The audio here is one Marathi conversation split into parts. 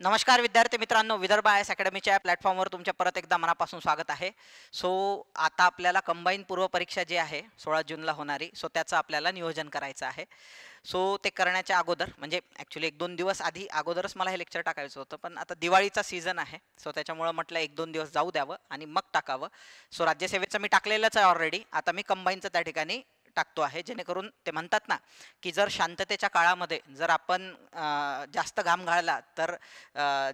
नमस्कार विद्यार्थी मित्रांनो विदर्भ आय एस अकॅडमीच्या या प्लॅटफॉर्मवर तुमच्या परत एकदा मनापासून स्वागत आहे. सो आता आपल्याला कंबाईन पूर्वपरीक्षा जी आहे सोळा जूनला होणारी सो त्याचं आपल्याला नियोजन करायचं आहे. सो ते करण्याच्या अगोदर म्हणजे ॲक्च्युली एक दोन दिवस आधी अगोदरच मला हे लेक्चर टाकायचं होतं पण आता दिवाळीचा सीझन आहे सो त्याच्यामुळं म्हटलं एक दोन दिवस जाऊ द्यावं आणि मग टाकावं. सो राज्यसेवेचं मी टाकलेलंच आहे ऑलरेडी आता मी कंबाईनचं त्या ठिकाणी टाकतो आहे जेणेकरून ते म्हणतात ना की जर शांततेच्या काळामध्ये जर आपण जास्त घाम गाळला तर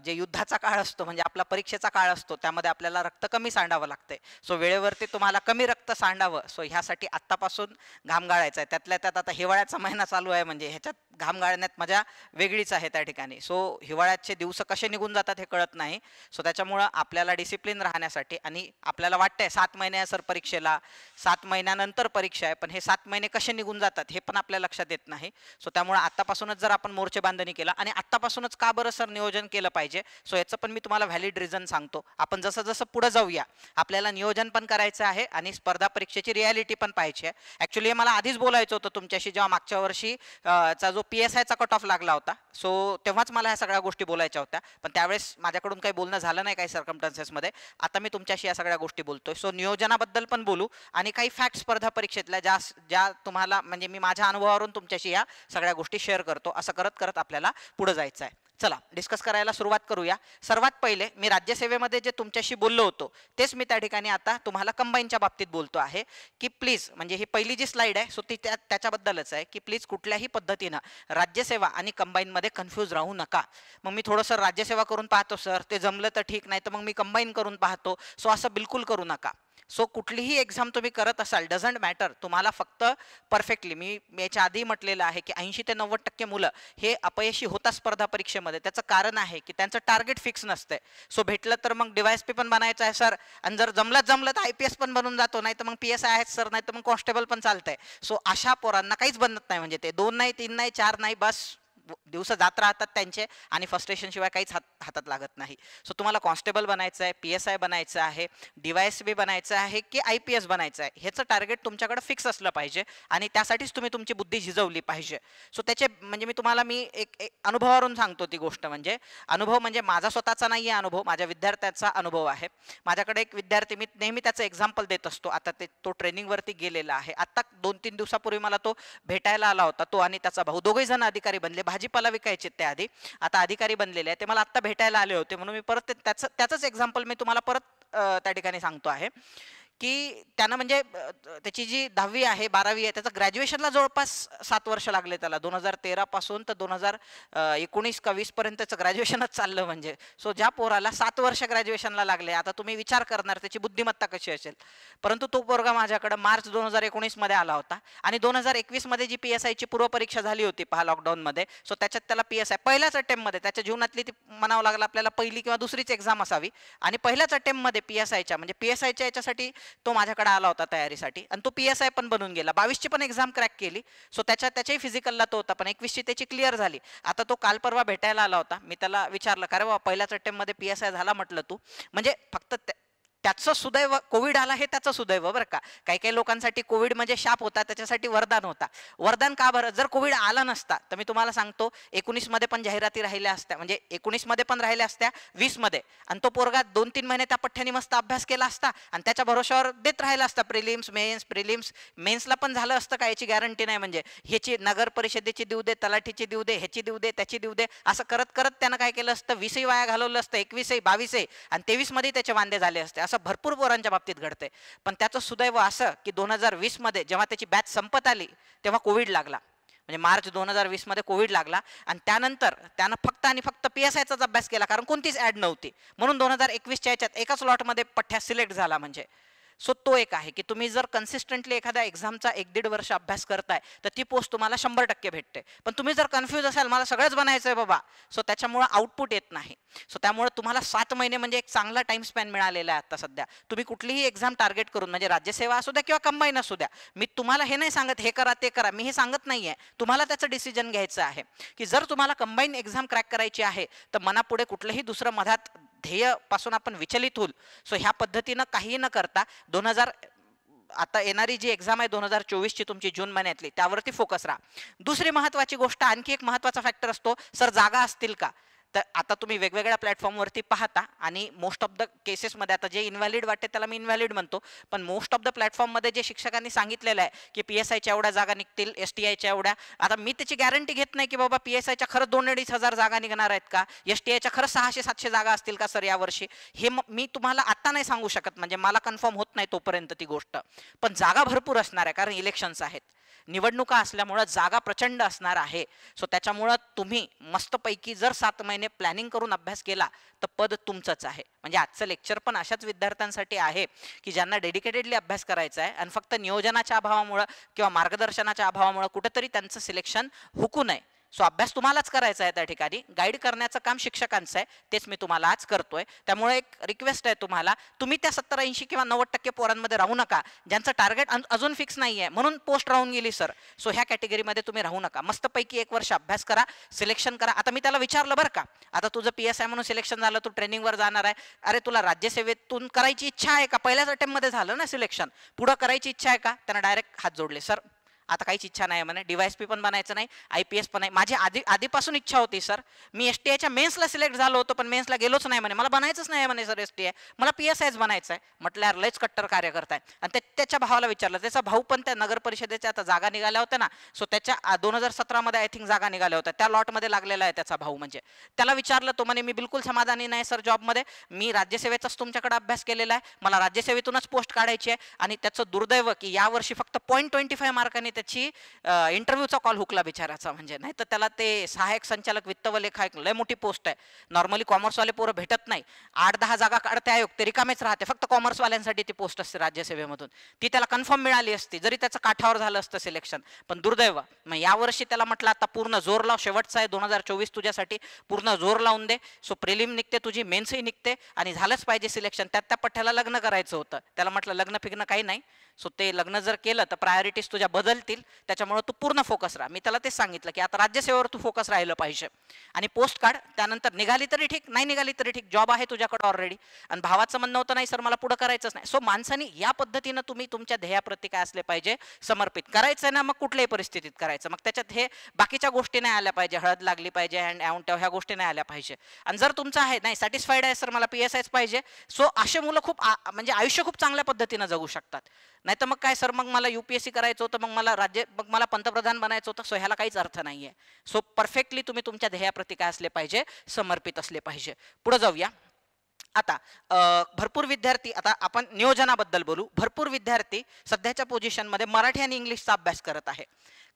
जे युद्धाचा काळ असतो म्हणजे आपला परीक्षेचा काळ असतो त्यामध्ये आपल्याला रक्त कमी सांडावं लागते सो वेळेवरती तुम्हाला कमी रक्त सांडावं. सो ह्यासाठी आत्तापासून घाम गाळायचा आहे. त्यातल्या त्यात आता हिवाळ्याचा महिना चालू आहे म्हणजे ह्याच्यात घाम गाळण्यात मजा वेगळीच आहे त्या ठिकाणी. सो हिवाळ्याचे दिवस कसे निघून जातात हे कळत नाही. सो त्याच्यामुळं आपल्याला डिसिप्लिन राहण्यासाठी आणि आपल्याला वाटतंय सात महिन्या सर परीक्षेला सात महिन्यानंतर परीक्षा आहे पण हे सात महिने कसे निघून जातात हे पण आपल्या लक्षात येत नाही. सो त्यामुळे आत्तापासूनच जर आपण मोर्चे बांधणी केला आणि आत्तापासूनच का बरं सर नियोजन केलं पाहिजे? सो याचं पण मी तुम्हाला व्हॅलिड रिझन सांगतो. आपण जसं जसं पुढे जाऊया आपल्याला नियोजन पण करायचं आहे आणि स्पर्धा परीक्षेची रियालिटी पण पाहिजे आहे. ॲक्च्युली मला आधीच बोलायचं होतं तुमच्याशी जेव्हा मागच्या वर्षी चा जो पी एस आयचा कट ऑफ लागला होता. सो तेव्हाच मला ह्या सगळ्या गोष्टी बोलायच्या होत्या. पण त्यावेळेस माझ्याकडून काही बोलणं झालं नाही काही सर्कमटन्सेसमध्ये आता मी तुमच्याशी या सगळ्या गोष्टी बोलतोय. सो नियोजनाबद्दल पण बोलू आणि काही फॅक्ट स्पर्धा परीक्षेतल्या ज्या ज्या तुम्हाला म्हणजे मी माझ्या अनुभवावरून तुमच्याशी या सगळ्या गोष्टी शेअर करतो. असं करत करत आपल्याला पुढे जायचं आहे चला डिस्कस करायला सुरुवात करूया. सर्वात पहिले मी राज्यसेवेमध्ये जे तुमच्याशी बोललो होतो तेच मी त्या ठिकाणी आता तुम्हाला कंबाईनच्या बाबतीत बोलतो आहे. की प्लीज म्हणजे ही पहिली जी स्लाईड आहे सो ती त्या त्याच्याबद्दलच आहे की प्लीज कुठल्याही पद्धतीनं राज्यसेवा आणि कंबाईनमध्ये कन्फ्यूज राहू नका. मग मी थोडंसं राज्यसेवा करून पाहतो सर ते जमलं तर ठीक नाही तर मग मी कंबाईन करून पाहतो. सो असं बिलकुल करू नका. सो कुठलीही एक्झाम तुम्ही करत असाल डझंट मॅटर तुम्हाला फक्त परफेक्टली मी याच्या आधी म्हटलेलं आहे की ऐंशी ते नव्वद टक्के मुलं हे अपयशी होतात स्पर्धा परीक्षेमध्ये. त्याचं कारण आहे की त्यांचं टार्गेट फिक्स नसतंय सो भेटलं तर मग डिवायस पी पण बनायचं आहे सर आणि जर जमलं जमलं तर आय पी एस पण बनून जातो नाही तर मग पी एस आय आहेत सर नाही तर मग कॉन्स्टेबल पण चालतंय. सो अशा पोरांना काहीच बनत नाही. म्हणजे ते दोन नाही तीन नाही चार नाही बस. दिवस जात राहतात त्यांचे आणि फ्रस्ट्रेशन शिवाय काहीच हात हातात लागत नाही. सो तुम्हाला कॉन्स्टेबल बनायचं आहे पी एस आय बनायचं आहे डीवायस बी बनायचं आहे की आय पी एस बनायचं आहे ह्याचं टार्गेट तुमच्याकडे फिक्स असलं पाहिजे आणि त्यासाठीच तुम्ही तुमची बुद्धी झिजवली पाहिजे. सो त्याचे म्हणजे मी तुम्हाला मी एक एक अनुभवावरून सांगतो ती गोष्ट म्हणजे अनुभव म्हणजे माझा स्वतःचा नाही आहे अनुभव माझ्या विद्यार्थ्याचा अनुभव आहे. माझ्याकडे एक विद्यार्थी मी नेहमी त्याचं एक्झाम्पल देत असतो. आता ते तो ट्रेनिंगवरती गेलेला आहे. आत्ता दोन तीन दिवसापूर्वी मला तो भेटायला आला होता तो आणि त्याचा भाऊ दोघेही जण अधिकारी बनले. भाजीपाला विकायचे त्या आधी आता अधिकारी बनलेले आहे ते मला आत्ता भेटायला आले होते म्हणून मी परत त्याचं त्याचंच एक्झाम्पल मी तुम्हाला परत त्या ठिकाणी सांगतो आहे. की त्यानं म्हणजे त्याची जी दहावी आहे बारावी आहे त्याचं ग्रॅज्युएशनला जवळपास सात वर्ष लागले त्याला. दोन हजार तेरापासून तर दोन हजार एकोणीस का वीसपर्यंतचं ग्रॅज्युएशनच चाललं म्हणजे. सो ज्या पोराला सात वर्ष ग्रॅज्युएशनला लागले आता तुम्ही विचार करणार त्याची बुद्धिमत्ता कशी असेल? परंतु तो पोरगा माझ्याकडं मार्च दोन हजार एकोणीसमध्ये आला होता. आणि दोन हजार एकवीसमध्ये जी पी एस आयची पूर्वपरीक्षा झाली होती पहा लॉकडाऊनमध्ये सो त्याच्यात त्याला पी एस आय पहिल्याच अटेम्पमध्ये त्याच्या जीवनातली ती म्हणावं लागलं आपल्याला पहिली किंवा दुसरीच एक्झाम असावी. आणि पहिल्याच अटेम्पमध्ये पी एस आयच्या म्हणजे पी एस आयच्या याच्यासाठी तो माझ्याकडे आला होता तयारीसाठी. आणि तो पी एस आय पण बनून गेला. बावीसची पण एक्झाम क्रॅक केली. सो त्याच्या त्याच्याही फिजिकलला तो होता. पण एकवीसची त्याची क्लिअर झाली. आता तो काल परवा भेटायला आला होता. मी त्याला विचारलं का रे बाबा पहिल्याच अटेम्पमध्ये पी एस आय झाला? म्हटलं तू. म्हणजे फक्त त्याचं सुदैव कोविड आला हे त्याचं सुदैव बरं का. काही काही लोकांसाठी कोविड म्हणजे शाप होता त्याच्यासाठी वरदान होता. वरदान का बरं? जर कोविड आला नसता तर मी तुम्हाला सांगतो एकोणीसमध्ये पण जाहिराती राहिल्या असत्या. म्हणजे एकोणीसमध्ये पण राहिल्या असत्या वीसमध्ये आणि तो पोरगा दोन तीन महिने त्या पठ्ठ्याने मस्त अभ्यास केला असता आणि त्याच्या भरोश्यावर देत राहिला असता. प्रिलिम्स मेन्स प्रिलिम्स मेन्सला पण झालं असतं का? याची गॅरंटी नाही. म्हणजे ह्याची नगर परिषदेची देऊ दे तलाठीची देऊ दे ह्याची देऊ दे त्याची देऊ दे असं करत करत त्यानं काय केलं असतं? वीसही वाया घालवलं असतं एकवीसही बावीसही आणि तेवीसमध्ये त्याचे वांदे झाले असते. असं भरपूर पोरांच्या बाबतीत घडते पण त्याचं सुदैव असं की दोन हजार वीसमध्ये जेव्हा त्याची बॅच संपत आली तेव्हा कोविड लागला. म्हणजे मार्च दोन हजार वीसमध्ये कोविड लागला आणि त्यानंतर त्यानं फक्त आणि फक्त पी एस आयचाच अभ्यास केला कारण कोणतीच ॲड नव्हती. म्हणून दोन हजार एकवीसच्या याच्यात एकाच लॉटमध्ये पठ्ठ्या सिलेक्ट झाला म्हणजे. सो तो एक आहे की तुम्ही जर कन्सिस्टंटली एखाद्या एक्झामचा एक दीड वर्ष अभ्यास करताय तर ती पोस्ट तुम्हाला शंभर टक्के भेटते. पण तुम्ही जर कन्फ्यूज असाल मला सगळंच बनायचं आहे बाबा. सो त्याच्यामुळं आउटपुट येत नाही. सो त्यामुळे तुम्हाला सात महिने म्हणजे एक चांगला टाइम स्पॅन मिळालेला आहे आता सध्या. तुम्ही कुठलीही एक्झाम टार्गेट करून म्हणजे राज्यसेवा असू द्या किंवा कंबाईन असू द्या मी तुम्हाला हे नाही सांगत हे करा ते करा मी हे सांगत नाही आहे तुम्हाला त्याचं डिसिजन घ्यायचं आहे. की जर तुम्हाला कंबाईन एक्झाम क्रॅक करायची आहे तर मनापुढे कुठलंही दुसरं मधात ध्येयपासून आपण विचलित होईल सो ह्या पद्धतीनं काही न करता दोन हजार आता येणारी जी एक्झाम आहे दोन हजार चोवीसची तुमची जून महिन्यातली त्यावरती फोकस राहा. दुसरी महत्वाची गोष्ट आणखी एक महत्त्वाचा फॅक्टर असतो सर जागा असतील का? तर आता तुम्ही वेगवेगळ्या प्लॅटफॉर्मवरती पाहता आणि मोस्ट ऑफ द केसेसमध्ये आता जे इनव्हॅलिड वाटते त्याला मी इनव्हॅलिड म्हणतो. पण मोस्ट ऑफ द प्लॅटफॉर्ममध्ये जे शिक्षकांनी सांगितलेलं आहे की पी एस आयच्या एवढ्या जागा निघतील एस टी आयच्या एवढ्या. आता मी त्याची गॅरंटी घेत नाही की बाबा पी एस आयच्या खरं दोन अडीच हजार जागा निघणार आहेत का? एस टी आयच्या खरं सहाशे सातशे जागा असतील का सर यावर्षी हे मी तुम्हाला आता नाही सांगू शकत. म्हणजे मला कन्फर्म होत नाही तोपर्यंत ती गोष्ट. पण जागा भरपूर असणार आहे कारण इलेक्शन्स आहेत. निवडणुका असल्यामुळं जागा प्रचंड असणार आहे. सो त्याच्यामुळं तुम्ही मस्तपैकी जर सात महिने प्लॅनिंग करून अभ्यास केला तर पद तुमचंच आहे. म्हणजे आजचं लेक्चर पण अशाच विद्यार्थ्यांसाठी आहे की ज्यांना डेडिकेटेडली अभ्यास करायचा आहे आणि फक्त नियोजनाच्या अभावामुळं किंवा मार्गदर्शनाच्या अभावामुळं कुठेतरी त्यांचं सिलेक्शन हुकू नये. सो अभ्यास तुम्हालाच करायचा आहे त्या ठिकाणी. गाईड करण्याचं काम शिक्षकांचं आहे. तेच मी तुम्हाला आज करतोय. त्यामुळे एक रिक्वेस्ट आहे तुम्हाला. तुम्ही त्या सत्तर ऐंशी किंवा नव्वद टक्के पोरांमध्ये राहू नका. ज्यांचं टार्गेट अजून फिक्स नाही आहे म्हणून पोस्ट राहून गेली सर सो ह्या कॅटेगरीमध्ये तुम्ही राहू नका. मस्तपैकी एक वर्ष अभ्यास करा. सिलेक्शन करा. आता मी त्याला विचारलं बरं का. आता तुझं पी एस आय म्हणून सिलेक्शन झालं तू ट्रेनिंगवर जाणार आहे. अरे तुला राज्यसेवेतून करायची इच्छा आहे का? पहिल्याच अटेम्पमध्ये झालं ना सिलेक्शन पुढं करायची इच्छा आहे का? त्यांना डायरेक्ट हात जोडले सर आता काहीच इच्छा नाही म्हणे. डीवायस पी पण बनायचं नाही आय पी एस पण नाही. माझी आधी आधीपासून इच्छा होती सर. मी एस टी आयच्या मेन्सला सिलेक्ट झालो होतो पण मेन्सला गेलोच नाही म्हणे. मला बनायचंच नाही म्हणे सर एस टी आय मला पी एस आयच बनायचं आहे म्हटलं यार लयच कट्टर कार्य करताय आणि ते त्याच्या भावाला विचारलं. त्याचा भाऊ पण त्या नगर परिषदेच्या आता जागा निघाल्या होत्या ना. सो त्याच्या दोन हजार सतरामध्ये आय थिंक जागा निघाल्या होत्या. त्या लॉटमध्ये लागलेला आहे त्याचा भाऊ म्हणजे. त्याला विचारलं तो म्हणे मी बिलकुल समाधानी नाही सर जॉबमध्ये मी राज्यसेवेचाच तुमच्याकडे अभ्यास केलेला आहे. मला राज्यसेवेतूनच पोस्ट काढायची आहे. आणि त्याचं दुर्दैव की यावर्षी फक्त पॉईंट ट्वेंटी फाय मार्काने त्याची इंटरव्ह्यूचा कॉल हुकला बिचाराचा म्हणजे. नाही तर त्याला ते सहाय्यक संचालक वित्त व लेखा एक लय मोठी पोस्ट आहे. नॉर्मली कॉमर्सवाले पोरं भेटत नाही. आठ दहा जागा काढते आयोग ते रिकामेच राहते. फक्त कॉमर्सवाल्यांसाठी ती पोस्ट असते राज्यसेवेमधून ती त्याला कन्फर्म मिळाली असती. जरी त्याचं काठावर झालं असतं सिलेक्शन पण दुर्दैव. मग यावर्षी त्याला म्हटलं आता पूर्ण जोर लाव. शेवटचा आहे दोन हजार चोवीस तुझ्यासाठी. पूर्ण जोर लावून दे. सो प्रिलिम निघते तुझी मेन्सही निघते. आणि झालंच पाहिजे सिलेक्शन त्यात त्या पठ्ठ्याला लग्न करायचं होतं. त्याला म्हटलं लग्न फिग्न काही नाही. सो ते लग्न जर केलं तर प्रायोरिटीज तुझ्या बदलतील. त्याच्यामुळे तू पूर्ण फोकस राहा. मी त्याला तेच सांगितलं की आता राज्यसेवेवर तू फोकस राहिलं पाहिजे. आणि पोस्ट काढ त्यानंतर निघाली तरी ठीक नाही निघाली तरी ठीक. जॉब आहे तुझ्याकडे ऑलरेडी आणि भावाचं म्हणणं होतं नाही सर मला पुढं करायचंच नाही. सो माणसानी या पद्धतीनं तुम्ही तुमच्या ध्येयाप्रती काय असले पाहिजे? समर्पित. करायचं आहे ना मग कुठल्याही परिस्थितीत करायचं. मग त्याच्यात हे बाकीच्या गोष्टी नाही आल्या पाहिजे. हळद लागली पाहिजे अँड अँड ह्या गोष्टी नाही आल्या पाहिजे. आणि जर तुमचं आहे नाही सॅटिस्फाईड आहे सर मला पी एस आयच पाहिजे. सो असे मुलं खूप म्हणजे आयुष्य खूप चांगल्या पद्धतीनं जगू शकतात. नाही तर मग काय सर? मग मला यूपीएससी करायचं होतं मग मला राज्य मग मला पंतप्रधान बनायचं होतं. सो ह्याला काहीच अर्थ नाही आहे सो परफेक्टली तुम्ही तुमच्या ध्येयाप्रती काय असले पाहिजे? समर्पित असले पाहिजे. पुढे जाऊया. आता भरपूर विद्यार्थी आता आपण नियोजनाबद्दल बोलू. भरपूर विद्यार्थी सध्याच्या पोझिशनमध्ये मराठी आणि इंग्लिशचा अभ्यास करत आहे.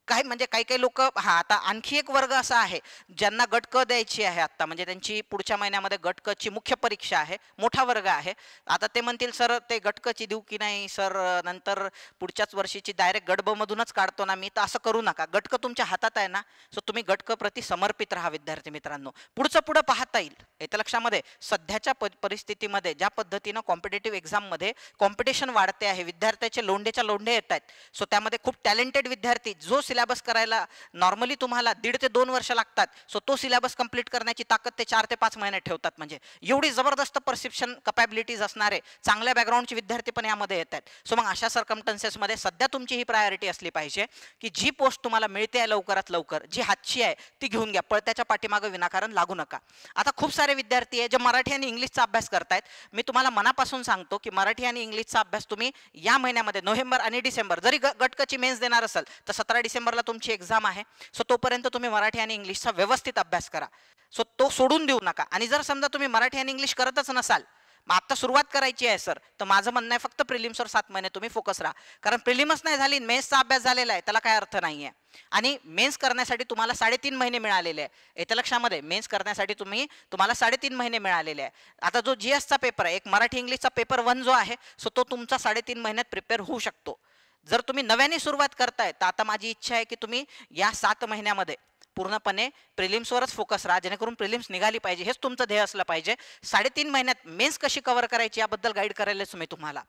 काही म्हणजे काही काही लोक हा आता आणखी एक वर्ग असा आहे ज्यांना गटक द्यायची आहे आता म्हणजे त्यांची पुढच्या महिन्यामध्ये गटकची मुख्य परीक्षा आहे मोठा वर्ग आहे. आता ते म्हणतील सर ते गटकची देऊ की नाही? सर नंतर पुढच्याच वर्षीची डायरेक्ट गटबमधूनच काढतो ना मी तर असं करू नका. गटक तुमच्या हातात आहे ना सो तुम्ही गटक प्रति समर्पित राहा विद्यार्थी मित्रांनो. पुढचं पुढं पाहता येईल. येत्या लक्षामध्ये सध्याच्या परिस्थितीमध्ये ज्या पद्धतीनं कॉम्पिटेटिव्ह एक्झाममध्ये कॉम्पिटिशन वाढते आहे विद्यार्थ्याचे लोंढेच्या लोंढे येत आहेत सो त्यामध्ये खूप टॅलेंटेड विद्यार्थी जो सिलेबस करायला नॉर्मली तुम्हाला दीड ते दोन वर्ष लागतात. सो तो सिलेबस कंप्लीट करण्याची ताकद ते चार ते पाच महिने ठेवतात. म्हणजे एवढी जबरदस्त परसेप्शन कपॅबिलिटीज असणारे चांगल्या बॅकग्राऊंडचे विद्यार्थी पण यामध्ये येत आहेत. सो मग अशा सर्कमटन्सेसमध्ये सध्या तुमची ही प्रायोरिटी असली पाहिजे की जी पोस्ट तुम्हाला मिळते आहे लवकरात लवकर जी हातची आहे ती घेऊन घ्या. पळत्याच्या पाठीमागं विनाकारण लागू नका. आता खूप सारे विद्यार्थी आहे जे मराठी आणि इंग्लिशचा अभ्यास करतायत. मी तुम्हाला मनापासून सांगतो की मराठी आणि इंग्लिशचा अभ्यास तुम्ही या महिन्यामध्ये नोव्हेंबर आणि डिसेंबर जरी गटकची मेन्स देणार असेल तर सतरा डिसेंबर डिसेंबरला तुमची एक्झाम आहे. सो तोपर्यंत तुम्ही मराठी आणि इंग्लिशचा व्यवस्थित अभ्यास करा. सो तो सोडून देऊ नका. आणि जर समजा तुम्ही मराठी आणि इंग्लिश करतच नसाल मग आता सुरुवात करायची आहे सर तर माझं म्हणणं आहे फक्त प्रिलिम्सवर सात महिने तुम्ही फोकस राहा. कारण प्रिलिम्स नाही झाली मेन्सचा अभ्यास झालेला आहे. त्याला काय अर्थ नाही आहे आणि मेन्स करण्यासाठी तुम्हाला साडेतीन महिने मिळालेले आहे. येत्या लक्षामध्ये मेन्स करण्यासाठी तुम्ही तुम्हाला साडेतीन महिने मिळालेले आहे. आता जो जी एसचा पेपर आहे एक मराठी इंग्लिशचा पेपर वन जो आहे सो तो तुमचा साडेतीन महिन्यात प्रिपेअर होऊ शकतो. जर तुम्ही नव्याने सुरुवात करताय तर आता माझी इच्छा आहे की तुम्ही या सात महिन्यामध्ये पूर्णपणे प्रिलिम्सवरच फोकस राहा जेणेकरून प्रिलिम्स निघाली पाहिजे हेच तुमचं ध्येय असलं पाहिजे. साडेतीन महिन्यात मेन्स कशी कव्हर करायची याबद्दल गाईड करायलाच मी तुम्हाला.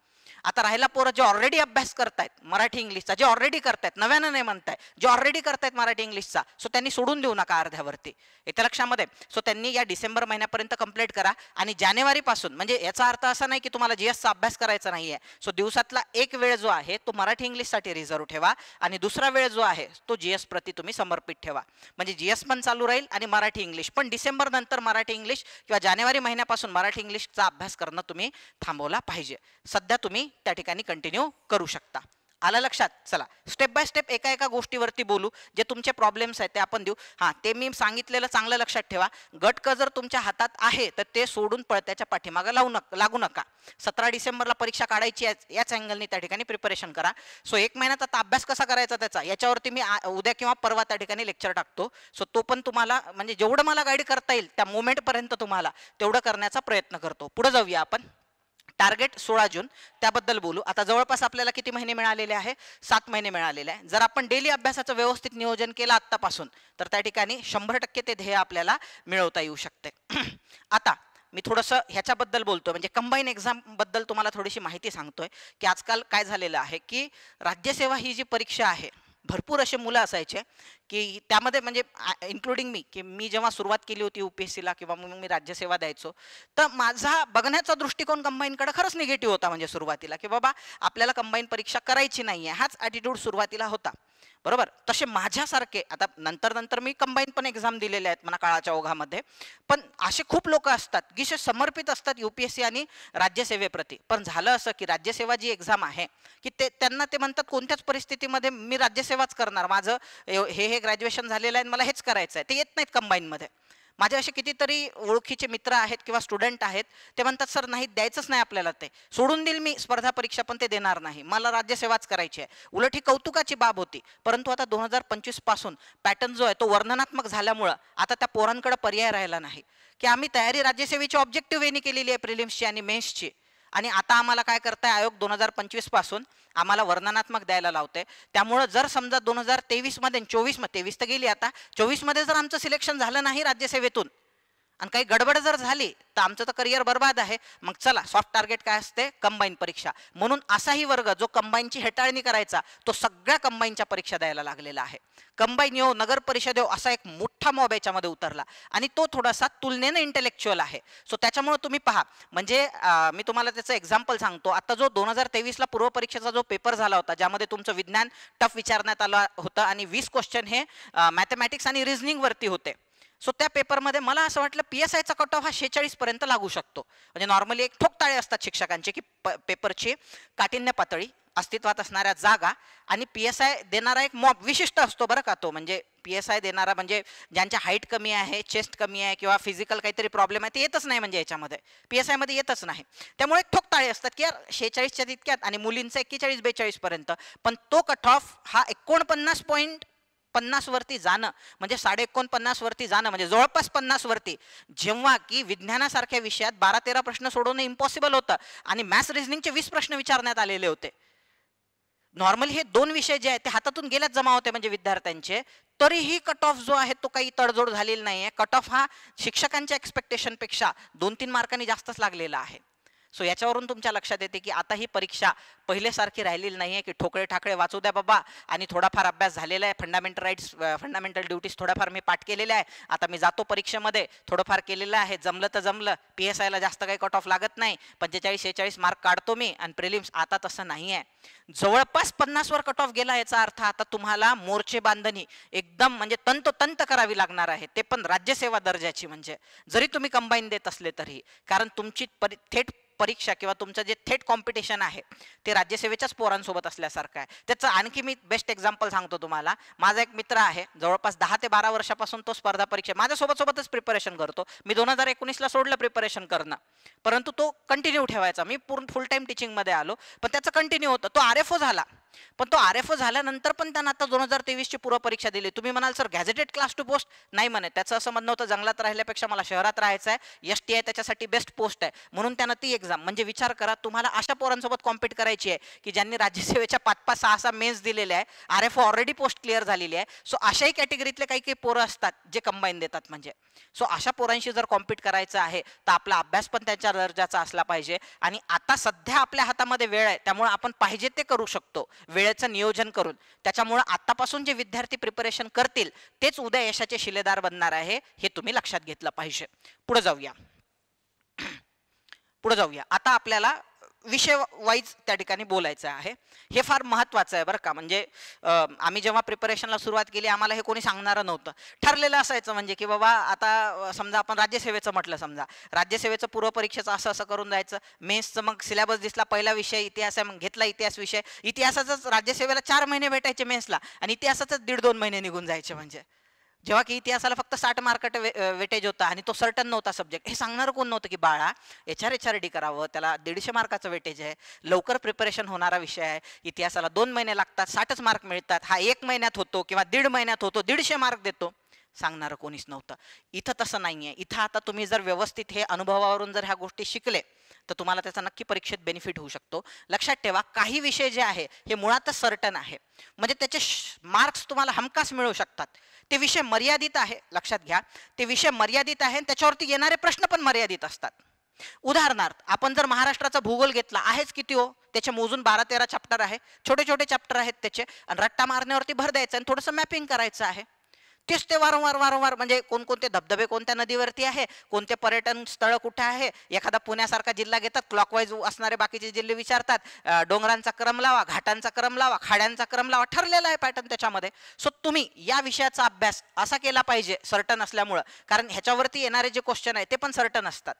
आता राहिला पोरं जे ऑलरेडी अभ्यास करतायत मराठी इंग्लिशचा जे ऑलरेडी करतायत नव्यानं नाही म्हणताय जे ऑलरेडी करतायत मराठी इंग्लिशचा सो त्यांनी सोडून देऊ नका अर्ध्यावरती. येत्या लक्षामध्ये सो त्यांनी या डिसेंबर महिन्यापर्यंत कंप्लीट करा आणि जानेवारीपासून म्हणजे याचा अर्थ असा नाही की तुम्हाला जीएसचा अभ्यास करायचा नाही आहे सो दिवसातला एक वेळ जो आहे तो मराठी इंग्लिशसाठी रिझर्व ठेवा आणि दुसरा वेळ जो आहे तो जीएस प्रती तुम्ही समर्पित ठेवा. म्हणजे जी एस पण चालू राहील आणि मराठी इंग्लिश पण डिसेंबर नंतर मराठी इंग्लिश किंवा जानेवारी महिन्यापासून मराठी इंग्लिशचा अभ्यास करणं तुम्ही थांबवला पाहिजे. सध्या तुम्ही त्या ठिकाणी कंटिन्यू करू शकता. आलं लक्षात? चला. स्टेप बाय स्टेप एका एका गोष्टीवरती बोलू. जे तुमचे प्रॉब्लेम्स आहेत ते आपण देऊ. हां ते मी सांगितलेलं चांगलं लक्षात ठेवा. गटक जर तुमच्या हातात आहे तर ते सोडून पळत्याच्या पाठीमागं लावू नका लागू नका. सतरा डिसेंबरला परीक्षा काढायची याच अँगलनी त्या ठिकाणी प्रिपरेशन करा. सो एक महिन्याचा आता अभ्यास कसा करायचा त्याचा? याच्यावरती मी उद्या किंवा परवा त्या ठिकाणी लेक्चर टाकतो. सो तो पण तुम्हाला म्हणजे जेवढं मला गाईड करता येईल त्या मोमेंटपर्यंत तुम्हाला तेवढं करण्याचा प्रयत्न करतो. पुढे जाऊया आपण. टार्गेट सोळा जून त्याबद्दल बोलू. आता जवळपास आपल्याला किती महिने मिळालेले आहे? सात महिने मिळालेले आहे. जर आपण डेली अभ्यासाचं व्यवस्थित नियोजन केलं आत्तापासून तर त्या ठिकाणी शंभर टक्के ते ध्येय आपल्याला मिळवता येऊ शकते. आता मी थोडंसं ह्याच्याबद्दल बोलतो म्हणजे कंबाईन एक्झामबद्दल तुम्हाला थोडीशी माहिती सांगतोय की आजकाल काय झालेलं आहे की राज्यसेवा ही जी परीक्षा आहे भरपूर असे मुलं असायचे की त्यामध्ये म्हणजे इन्क्लुडिंग मी की मी जेव्हा सुरुवात केली होती यू पी एस सीला किंवा मग मी राज्यसेवा द्यायचो तर माझा बघण्याचा दृष्टिकोन कंबाईनकडे खरंच निगेटिव्ह होता म्हणजे सुरुवातीला की बाबा आपल्याला कंबाईन परीक्षा करायची नाही आहे हाच ॲटिट्यूड सुरुवातीला होता. बरोबर? तसे माझ्यासारखे आता नंतर नंतर मी कंबाईन पण एक्झाम दिलेले आहेत मला काळाच्या ओघामध्ये. पण असे खूप लोक असतात की जे समर्पित असतात यू पी एस सी आणि राज्यसेवेप्रती. पण झालं असं की राज्यसेवा जी एक्झाम आहे की ते त्यांना ते म्हणतात कोणत्याच परिस्थितीमध्ये मी राज्यसेवाच करणार. माझं हे हे ग्रॅज्युएशन झालेलं आहे आणि मला हेच करायचं आहे ते येत नाहीत कंबाईनमध्ये माझे असे कितीतरी ओळखीचे मित्र आहेत किंवा स्टुडंट आहेत ते म्हणतात सर नाही द्यायचंच नाही आपल्याला ते. सोडून देईल मी स्पर्धा परीक्षा पण ते देणार नाही. मला राज्यसेवाच करायची आहे. उलट ही कौतुकाची बाब होती. परंतु आता दोन हजार पंचवीसपासून पॅटर्न जो आहे तो वर्णनात्मक झाल्यामुळं आता त्या पोरांकडे पर्याय राहिला नाही. की आम्ही तयारी राज्यसेवेची ऑब्जेक्टिव्ह वेनी केलेली आहे प्रिलिम्सची आणि मेन्सची आणि आता आम्हाला काय करताय आयोग दोन हजार पंचवीसपासून आम्हाला वर्णनात्मक द्यायला लावते त्यामुळं जर समजा दोन हजार तेवीसमध्ये चोवीसमध्ये चोवीस तेवीस तर गेली आता. चोवीसमध्ये जर आमचं सिलेक्शन झालं नाही राज्यसेवेतून आणि काही गडबड जर झाली तर आमचं तर करिअर बर्बाद आहे. मग चला सॉफ्ट टार्गेट काय असते? कंबाईन परीक्षा. म्हणून असाही वर्ग जो कंबाईनची हेटाळणी करायचा तो सगळ्या कंबाईनच्या परीक्षा द्यायला लागलेला आहे. कंबाईन येऊ नगर परिषद येऊ असा एक मोठा मॉब याच्यामध्ये उतरला. आणि तो थोडासा तुलनेनं इंटेलेक्च्युअल आहे. सो त्याच्यामुळे तुम्ही पहा. म्हणजे मी तुम्हाला त्याचं एक्झाम्पल सांगतो. आता जो दोन हजार तेवीसला पूर्व परीक्षेचा जो पेपर झाला होता ज्यामध्ये तुमचं विज्ञान टफ विचारण्यात आलं होतं आणि वीस क्वेश्चन हे मॅथमॅटिक्स आणि रिझनिंगवरती होते. सो त्या पेपरमध्ये मला असं वाटलं पी एस आयचा कट ऑफ हा शेचाळीसपर्यंत लागू शकतो. म्हणजे नॉर्मली एक ठोकताळे असतात शिक्षकांचे की प पेपरची काठिण्य पातळी अस्तित्वात असणाऱ्या जागा आणि पी एस आय देणारा एक मॉब विशिष्ट असतो बरं का तो. म्हणजे पी एस आय देणारा म्हणजे ज्यांच्या हाईट कमी आहे चेस्ट कमी आहे किंवा फिजिकल काहीतरी प्रॉब्लेम आहे ते येतच नाही म्हणजे याच्यामध्ये. पी एस आयमध्ये येतच नाही. त्यामुळे एक ठोकताळे असतात की यार शेहेचाळीसच्या तितक्यात आणि मुलींचा एक्केचाळीस बेचाळीसपर्यंत पण तो कट ऑफ हा एकोणपन्नास पॉईंट पन्नास वरती जाणं म्हणजे साडे एकोणपन्नास वरती जाणं म्हणजे जवळपास पन्नास वरती. जेव्हा की विज्ञानासारख्या विषयात बारा तेरा प्रश्न सोडवणं इम्पॉसिबल होतं आणि मॅथ्स रिझनिंगचे वीस प्रश्न विचारण्यात आलेले होते. नॉर्मली हे दोन विषय जे आहेत ते हातातून गेल्याच जमा होते म्हणजे विद्यार्थ्यांचे. तरीही कट ऑफ जो आहे तो काही तडजोड झालेला नाही आहे कट ऑफ हा शिक्षकांच्या एक्सपेक्टेशनपेक्षा दोन तीन मार्कांनी जास्तच लागलेला आहे. सो याच्यावरून तुमच्या लक्षात येते की आता ही परीक्षा पहिल्यासारखी राहिलेली नाही आहे की ठोकळे ठाकळे वाचू द्या बाबा. आणि थोडाफार अभ्यास झालेला आहे. फंडामेंटल राईट्स फंडामेंटल ड्युटीज थोड्याफार मी पाठ केलेल्या आहे. आता मी जातो परीक्षेमध्ये. थोडंफार केलेलं आहे. जमलं तर जमलं. पी एस आयला जास्त काही कट ऑफ लागत नाही. पंचेचाळीस शेहेचाळीस मार्क काढतो मी आणि प्रिलिम्स आता तसं नाही आहे. जवळपास पन्नासवर कट ऑफ गेला याचा अर्थ आता तुम्हाला मोर्चे बांधणी एकदम म्हणजे तंतोतंत करावी लागणार आहे. ते पण राज्यसेवा दर्जाची म्हणजे. जरी तुम्ही कंबाईन देत असले तरी. कारण तुमची परी थेट परीक्षा किंवा तुमचं जे थेट कॉम्पिटिशन आहे ते राज्यसेवेच्याच पोरांसोबत असल्यासारखं आहे. त्याचं आणखी मी बेस्ट एक्झाम्पल सांगतो तुम्हाला. माझा एक मित्र आहे जवळपास दहा ते बारा वर्षापासून तो स्पर्धा परीक्षा माझ्यासोबत सोबतच प्रिपरेशन करतो. मी दोन हजार एकोणीसला सोडलं प्रिपरेशन करणं. परंतु तो कंटिन्यू ठेवायचा. मी पूर्ण फुल टाईम टीचिंगमध्ये आलो. पण त्याचं कंटिन्यू होतं. तो आर एफ ओ झाला. पण तो आर एफ ओ झाल्यानंतर पण त्यांना आता दोन हजार तेवीसची पूर्व परीक्षा दिली. तुम्ही म्हणाल sir gazetted class two post? नाही म्हणे. त्याचं असं म्हणणं होतं जंगलात राहिल्यापेक्षा मला शहरात राहायचं आहे. एस टी आहे त्याच्यासाठी बेस्ट पोस्ट आहे. म्हणून त्यांना ती एक्झाम म्हणजे विचार करा तुम्हाला अशा पोरांसोबत कॉम्पिट करायची आहे की ज्यांनी राज्यसेवेच्या पाच पाच सहा सहा मेन्स दिलेले आहे R F O already post clear झालेली आहे. सो अशाही कॅटेगरीतले काही काही पोरं असतात जे कंबाईन देतात म्हणजे. सो अशा पोरांशी जर कॉम्पिट करायचं आहे तर आपला अभ्यास पण त्यांच्या दर्जाचा असला पाहिजे. आणि आता सध्या आपल्या हातामध्ये वेळ आहे त्यामुळे आपण पाहिजे ते करू शकतो. वेळेचं नियोजन करून. त्याच्यामुळं आतापासून जे विद्यार्थी प्रिपरेशन करतील तेच उद्या यशाचे शिलेदार बनणार आहे हे तुम्ही लक्षात घेतलं पाहिजे. पुढे जाऊया. पुढे जाऊया. आता आपल्याला विषय वाईज त्या ठिकाणी बोलायचं आहे. हे फार महत्त्वाचं आहे बरं का. म्हणजे आम्ही जेव्हा प्रिपरेशनला सुरुवात केली आम्हाला हे कोणी सांगणारं नव्हतं. ठरलेलं असायचं म्हणजे की बाबा आता समजा आपण राज्यसेवेचं म्हटलं समजा. राज्यसेवेचं पूर्वपरीक्षेचं असं असं करून जायचं. मेन्सचं मग सिलेबस दिसला पहिला विषय इतिहास आहे मग घेतला इतिहास विषय. इतिहासाचंच राज्यसेवेला चार महिने भेटायचे मेन्सला आणि इतिहासाचंच दीड दोन महिने निघून जायचे म्हणजे. जेव्हा की इतिहासाला फक्त साठ मार्कट वेटेज होता आणि तो सर्टन नव्हता सब्जेक्ट हे सांगणार कोण नव्हतं की बाळा H R H R D करावं त्याला दीडशे मार्काचं वेटेज आहे लवकर प्रिपरेशन होणारा विषय आहे इतिहासाला दोन महिने लागतात साठच मार्क मिळतात हा एक महिन्यात होतो किंवा दीड महिन्यात होतो दीडशे मार्क देतो. सांगणारं कोणीच नव्हतं. इथं तसं नाही आहे इथं आता तुम्ही जर व्यवस्थित हे अनुभवावरून जर ह्या गोष्टी शिकले तर तुम्हाला त्याचा नक्की परीक्षेत बेनिफिट होऊ शकतो. लक्षात ठेवा काही विषय जे आहे हे मुळातच सर्टन आहे. म्हणजे त्याचे मार्क्स तुम्हाला हमखास मिळू शकतात. ते विषय मर्यादित आहे लक्षात घ्या. ते विषय मर्यादित आहे आणि त्याच्यावरती येणारे प्रश्न पण मर्यादित असतात. उदाहरणार्थ आपण जर महाराष्ट्राचा भूगोल घेतला आहेच किती हो? त्याचे मोजून बारा तेरा चॅप्टर आहे. छोटे छोटे चॅप्टर आहेत त्याचे. आणि रट्टा मारण्यावरती भर द्यायचा आणि थोडंसं मॅपिंग करायचं आहे. तेच ते वारंवार वारंवार म्हणजे कोणकोणते धबधबे कोणत्या नदीवरती आहे कोणते पर्यटन स्थळ कुठे आहे एखादा पुण्यासारखा जिल्हा घेतात क्लॉकवाईज असणारे बाकीचे जिल्हे विचारतात डोंगरांचा क्रम लावा घाटांचा क्रम लावा खाड्यांचा क्रम लावा ठरलेला आहे पॅटर्न त्याच्यामध्ये. सो तुम्ही या विषयाचा अभ्यास असा केला पाहिजे सर्टन असल्यामुळं. कारण ह्याच्यावरती येणारे जे क्वेश्चन आहे ते पण सर्टन असतात.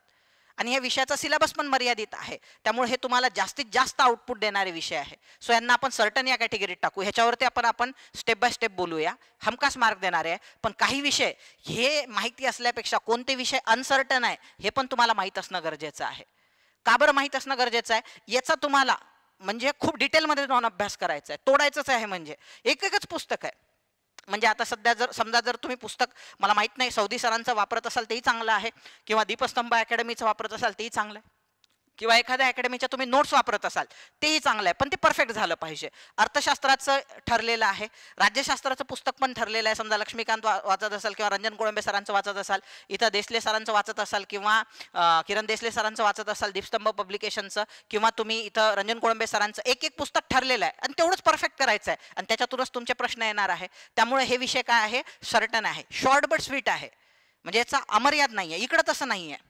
आणि या विषयाचा सिलेबस पण मर्यादित आहे. त्यामुळे हे तुम्हाला जास्तीत जास्त आउटपुट देणारे विषय आहे. सो यांना आपण सर्टन या कॅटेगरीत टाकू. ह्याच्यावरती आपण आपण स्टेप बाय स्टेप बोलूया. हमखास मार्क देणारे आहे. पण काही विषय हे माहिती असल्यापेक्षा कोणते विषय अनसर्टन आहे हे पण तुम्हाला माहीत असणं गरजेचं आहे. का बरं माहीत असणं गरजेचं आहे? याचा तुम्हाला म्हणजे खूप डिटेलमध्ये जाऊन अभ्यास करायचा आहे. तोडायचंच आहे म्हणजे. एक एकच पुस्तक आहे. म्हणजे आता सध्या जर समजा जर तुम्ही पुस्तक मला माहीत नाही सौदी सरांचं वापरत असाल तेही चांगलं आहे किंवा दीपस्तंभ अकॅडमीचं वापरत असाल तेही चांगलं आहे. किंवा एखाद्या अकॅडमीच्या तुम्ही नोट्स वापरत असाल तेही चांगलं आहे. पण ते परफेक्ट झालं पाहिजे. अर्थशास्त्राचं ठरलेलं आहे. राज्यशास्त्राचं पुस्तक पण ठरलेलं आहे. समजा लक्ष्मीकांत वा वाचत असाल किंवा रंजन कोळंबे सरांचं वाचत असाल इथं देसले सरांचं वाचत असाल किंवा किरण देसले सरांचं वाचत असाल दीपस्तंभ पब्लिकेशनचं किंवा तुम्ही इथं रंजन कोळंबे सरांचं एक एक पुस्तक ठरलेलं आहे. आणि तेवढंच परफेक्ट करायचं आहे. आणि त्याच्यातूनच तुमचे प्रश्न येणार आहे. त्यामुळे हे विषय काय आहे? सर्टन आहे. शॉर्ट बट स्वीट आहे. म्हणजे याचा अमर्याद नाही आहे इकडं तसं नाही आहे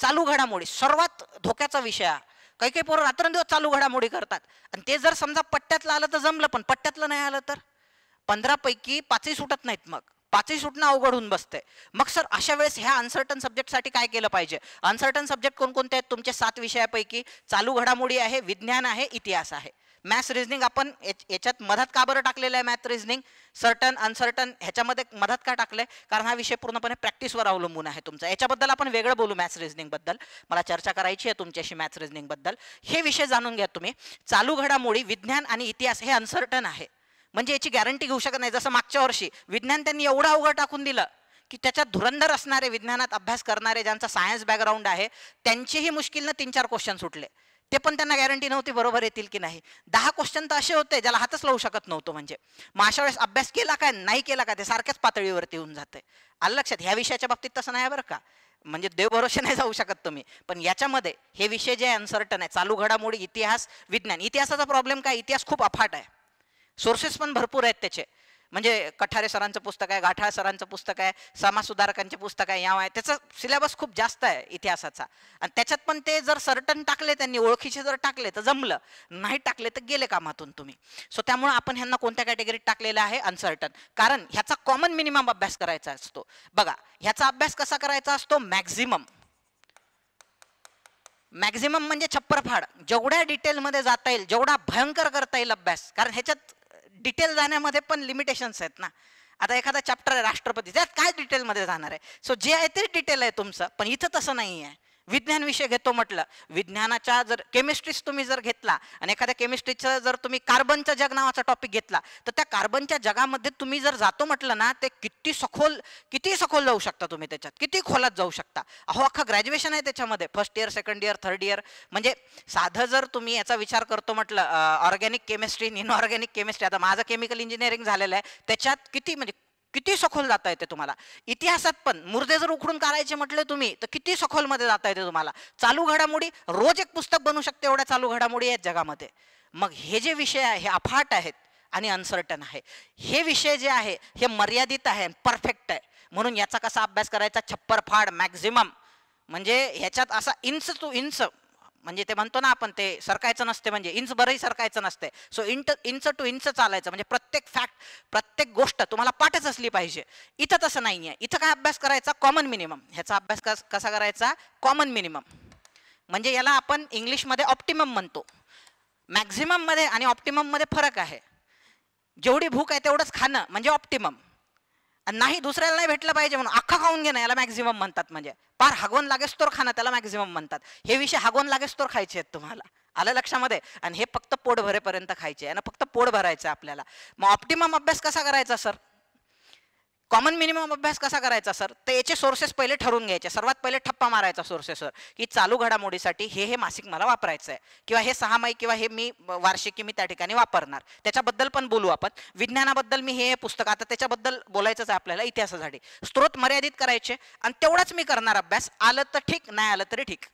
चालू घडामोडी सर्वात धोक्याचा विषय हा. काही काही पोरं रात्रंदिवस चालू घडामोडी करतात. आणि ते जर समजा पट्ट्यातलं आलं तर जमलं पण पट्ट्यातलं नाही आलं तर? पंधरापैकी पाचही सुटत नाहीत मग. पाचही सुटणं अवघड होऊन बसते मग सर अशा वेळेस ह्या अनसर्टन सब्जेक्टसाठी काय केलं पाहिजे? अनसर्टन सब्जेक्ट कोणकोणते आहेत? तुमचे सात विषयापैकी चालू घडामोडी आहे विज्ञान आहे इतिहास आहे. मॅथ्स रिझनिंग आपण याच्यात मधात का बरं टाकलेलं आहे मॅथ रिझनिंग सर्टन अनसर्टन ह्याच्यामध्ये मधात का टाकलंय? कारण हा विषय पूर्णपणे प्रॅक्टिसवर अवलंबून आहे तुमचा. याच्याबद्दल आपण वेगळं बोलू मॅथ्स रिझनिंगबद्दल मला चर्चा करायची आहे तुमच्याशी मॅथ्स रिझनिंगबद्दल हे विषय जाणून घ्या तुम्ही. चालू घडामोडी विज्ञान आणि इतिहास हे अनसर्टन आहे. म्हणजे याची गॅरंटी घेऊ शकत नाही. जसं मागच्या वर्षी विज्ञान त्यांनी एवढं अवघड टाकून दिलं की त्याच्यात धुरंधर असणारे विज्ञानात अभ्यास करणारे ज्यांचा सायन्स बॅकग्राऊंड आहे त्यांचेही मुश्किलनं तीन चार क्वेश्चन सुटले. ते पण त्यांना गॅरंटी नव्हती बरोबर येतील की नाही. दहा क्वेश्चन तर असे होते ज्याला हातच लावू शकत नव्हतो म्हणजे. मग अशा वेळेस अभ्यास केला काय नाही केला का ते सारख्याच पातळीवरती येऊन जाते आलं लक्षात? ह्या विषयाच्या बाबतीत तसं नाही आहे बरं का. म्हणजे देव भरोसे नाही जाऊ शकत तुम्ही. पण याच्यामध्ये हे विषय जे अनसर्टन आहे चालू घडामोडी इतिहास विज्ञान इतिहासाचा प्रॉब्लेम काय? इतिहास खूप अफाट आहे. सोर्सेस पण भरपूर आहेत त्याचे. म्हणजे कठारे सरांचं पुस्तक आहे गाठाळ सरांचं पुस्तक आहे समाजसुधारकांचे पुस्तक आहे याव आहे. त्याचं सिलेबस खूप जास्त आहे इतिहासाचा. आणि त्याच्यात पण ते जर सर्टन टाकले त्यांनी ओळखीचे जर टाकले तर जमलं. नाही टाकले तर गेले कामातून तुम्ही. सो त्यामुळे आपण ह्यांना कोणत्या कॅटेगरीत टाकलेलं आहे? अनसर्टन कारण ह्याचा कॉमन मिनिमम अभ्यास करायचा असतो. बघा ह्याचा अभ्यास कसा करायचा असतो? मॅक्झिमम मॅक्झिमम म्हणजे छप्परफाड. जेवढ्या डिटेलमध्ये जाता येईल जेवढा भयंकर करता येईल अभ्यास. कारण ह्याच्यात डिटेल जाण्यामध्ये पण लिमिटेशन्स आहेत ना. आता एखादा चॅप्टर आहे राष्ट्रपती त्यात काय डिटेलमध्ये जाणार आहे? सो जे आहे ते डिटेल आहे तुमचं पण इथं तसं नाही आहे विज्ञान विषय घेतो म्हटलं. विज्ञानाच्या जर केमिस्ट्रीच तुम्ही जर घेतला आणि एखाद्या केमिस्ट्रीचं जर तुम्ही कार्बनच्या जग नावाचा टॉपिक घेतला तर त्या कार्बनच्या जगामध्ये तुम्ही जर जातो म्हटलं ना ते किती सखोल किती सखोल जाऊ शकता तुम्ही त्याच्यात. किती खोलात जाऊ शकता. अहो अख्खा ग्रॅज्युएशन आहे त्याच्यामध्ये. First year second year third year म्हणजे साधं जर तुम्ही याचा विचार करतो म्हटलं ऑर्गॅनिक केमिस्ट्री इनऑर्गॅनिक केमिस्ट्री आता माझं केमिकल इंजिनिअरिंग झालेलं आहे. त्याच्यात किती म्हणजे किती सखोल जाता येते तुम्हाला? इतिहासात पण मुर्दे जर उखडून काढायचे म्हटले तुम्ही तर किती सखोलमध्ये जाता येते तुम्हाला? चालू घडामोडी रोज एक पुस्तक बनू शकते एवढ्या चालू घडामोडी आहेत जगामध्ये. मग हे जे विषय आहे हे अफाट आहेत आणि अनसर्टन आहे. हे विषय जे आहे हे मर्यादित आहे परफेक्ट आहे. म्हणून याचा कसा अभ्यास करायचा? छप्पर फाड मॅक्झिमम म्हणजे ह्याच्यात असा इंच टू इंच म्हणजे ते म्हणतो ना आपण ते सरकायचं नसते म्हणजे इंच बरंही सरकायचं नसते. सो इंट इंच टू इंच चालायचं. म्हणजे प्रत्येक फॅक्ट प्रत्येक गोष्ट तुम्हाला पाठच असली पाहिजे. इथं तसं नाही आहे इथं काय अभ्यास करायचा? कॉमन मिनिमम ह्याचा अभ्यास कस कसा करायचा? कॉमन मिनिमम म्हणजे याला आपण इंग्लिशमध्ये ऑप्टिमम म्हणतो. मॅक्झिमममध्ये आणि ऑप्टिमममध्ये फरक आहे. जेवढी भूक आहे तेवढंच खाणं म्हणजे ऑप्टिमम नाही दुसऱ्याला नाही भेटलं पाहिजे म्हणून अख्खा खाऊन घेणं याला मॅक्झिमम म्हणतात म्हणजे. पार हागवून लागेस तोर खाणं त्याला मॅक्झिमम म्हणतात. हे विषय हागवून लागेस तोर खायचे आहेत तुम्हाला. आलं लक्षामध्ये? आणि हे फक्त पोट भरेपर्यंत खायचे आहे. आणि फक्त पोट भरायचं आपल्याला. मग ऑप्टिमम अभ्यास कसा करायचा सर कॉमन मिनिमम अभ्यास कसा करायचा सर तर याचे सोर्सेस पहिले ठरवून घ्यायचे. सर्वात पहिले ठप्पा मारायचा सोर्सेसवर की चालू घडामोडीसाठी हे हे मासिक मला वापरायचं आहे किंवा हे सहामाही किंवा हे मी वार्षिकी मी त्या ठिकाणी वापरणार. त्याच्याबद्दल पण बोलू आपण. विज्ञानाबद्दल मी हे पुस्तक आता त्याच्याबद्दल बोलायचंच आहे आपल्याला इतिहासासाठी. स्त्रोत मर्यादित करायचे आणि तेवढाच मी करणार अभ्यास. आलं तर ठीक नाही आलं तरी ठीक.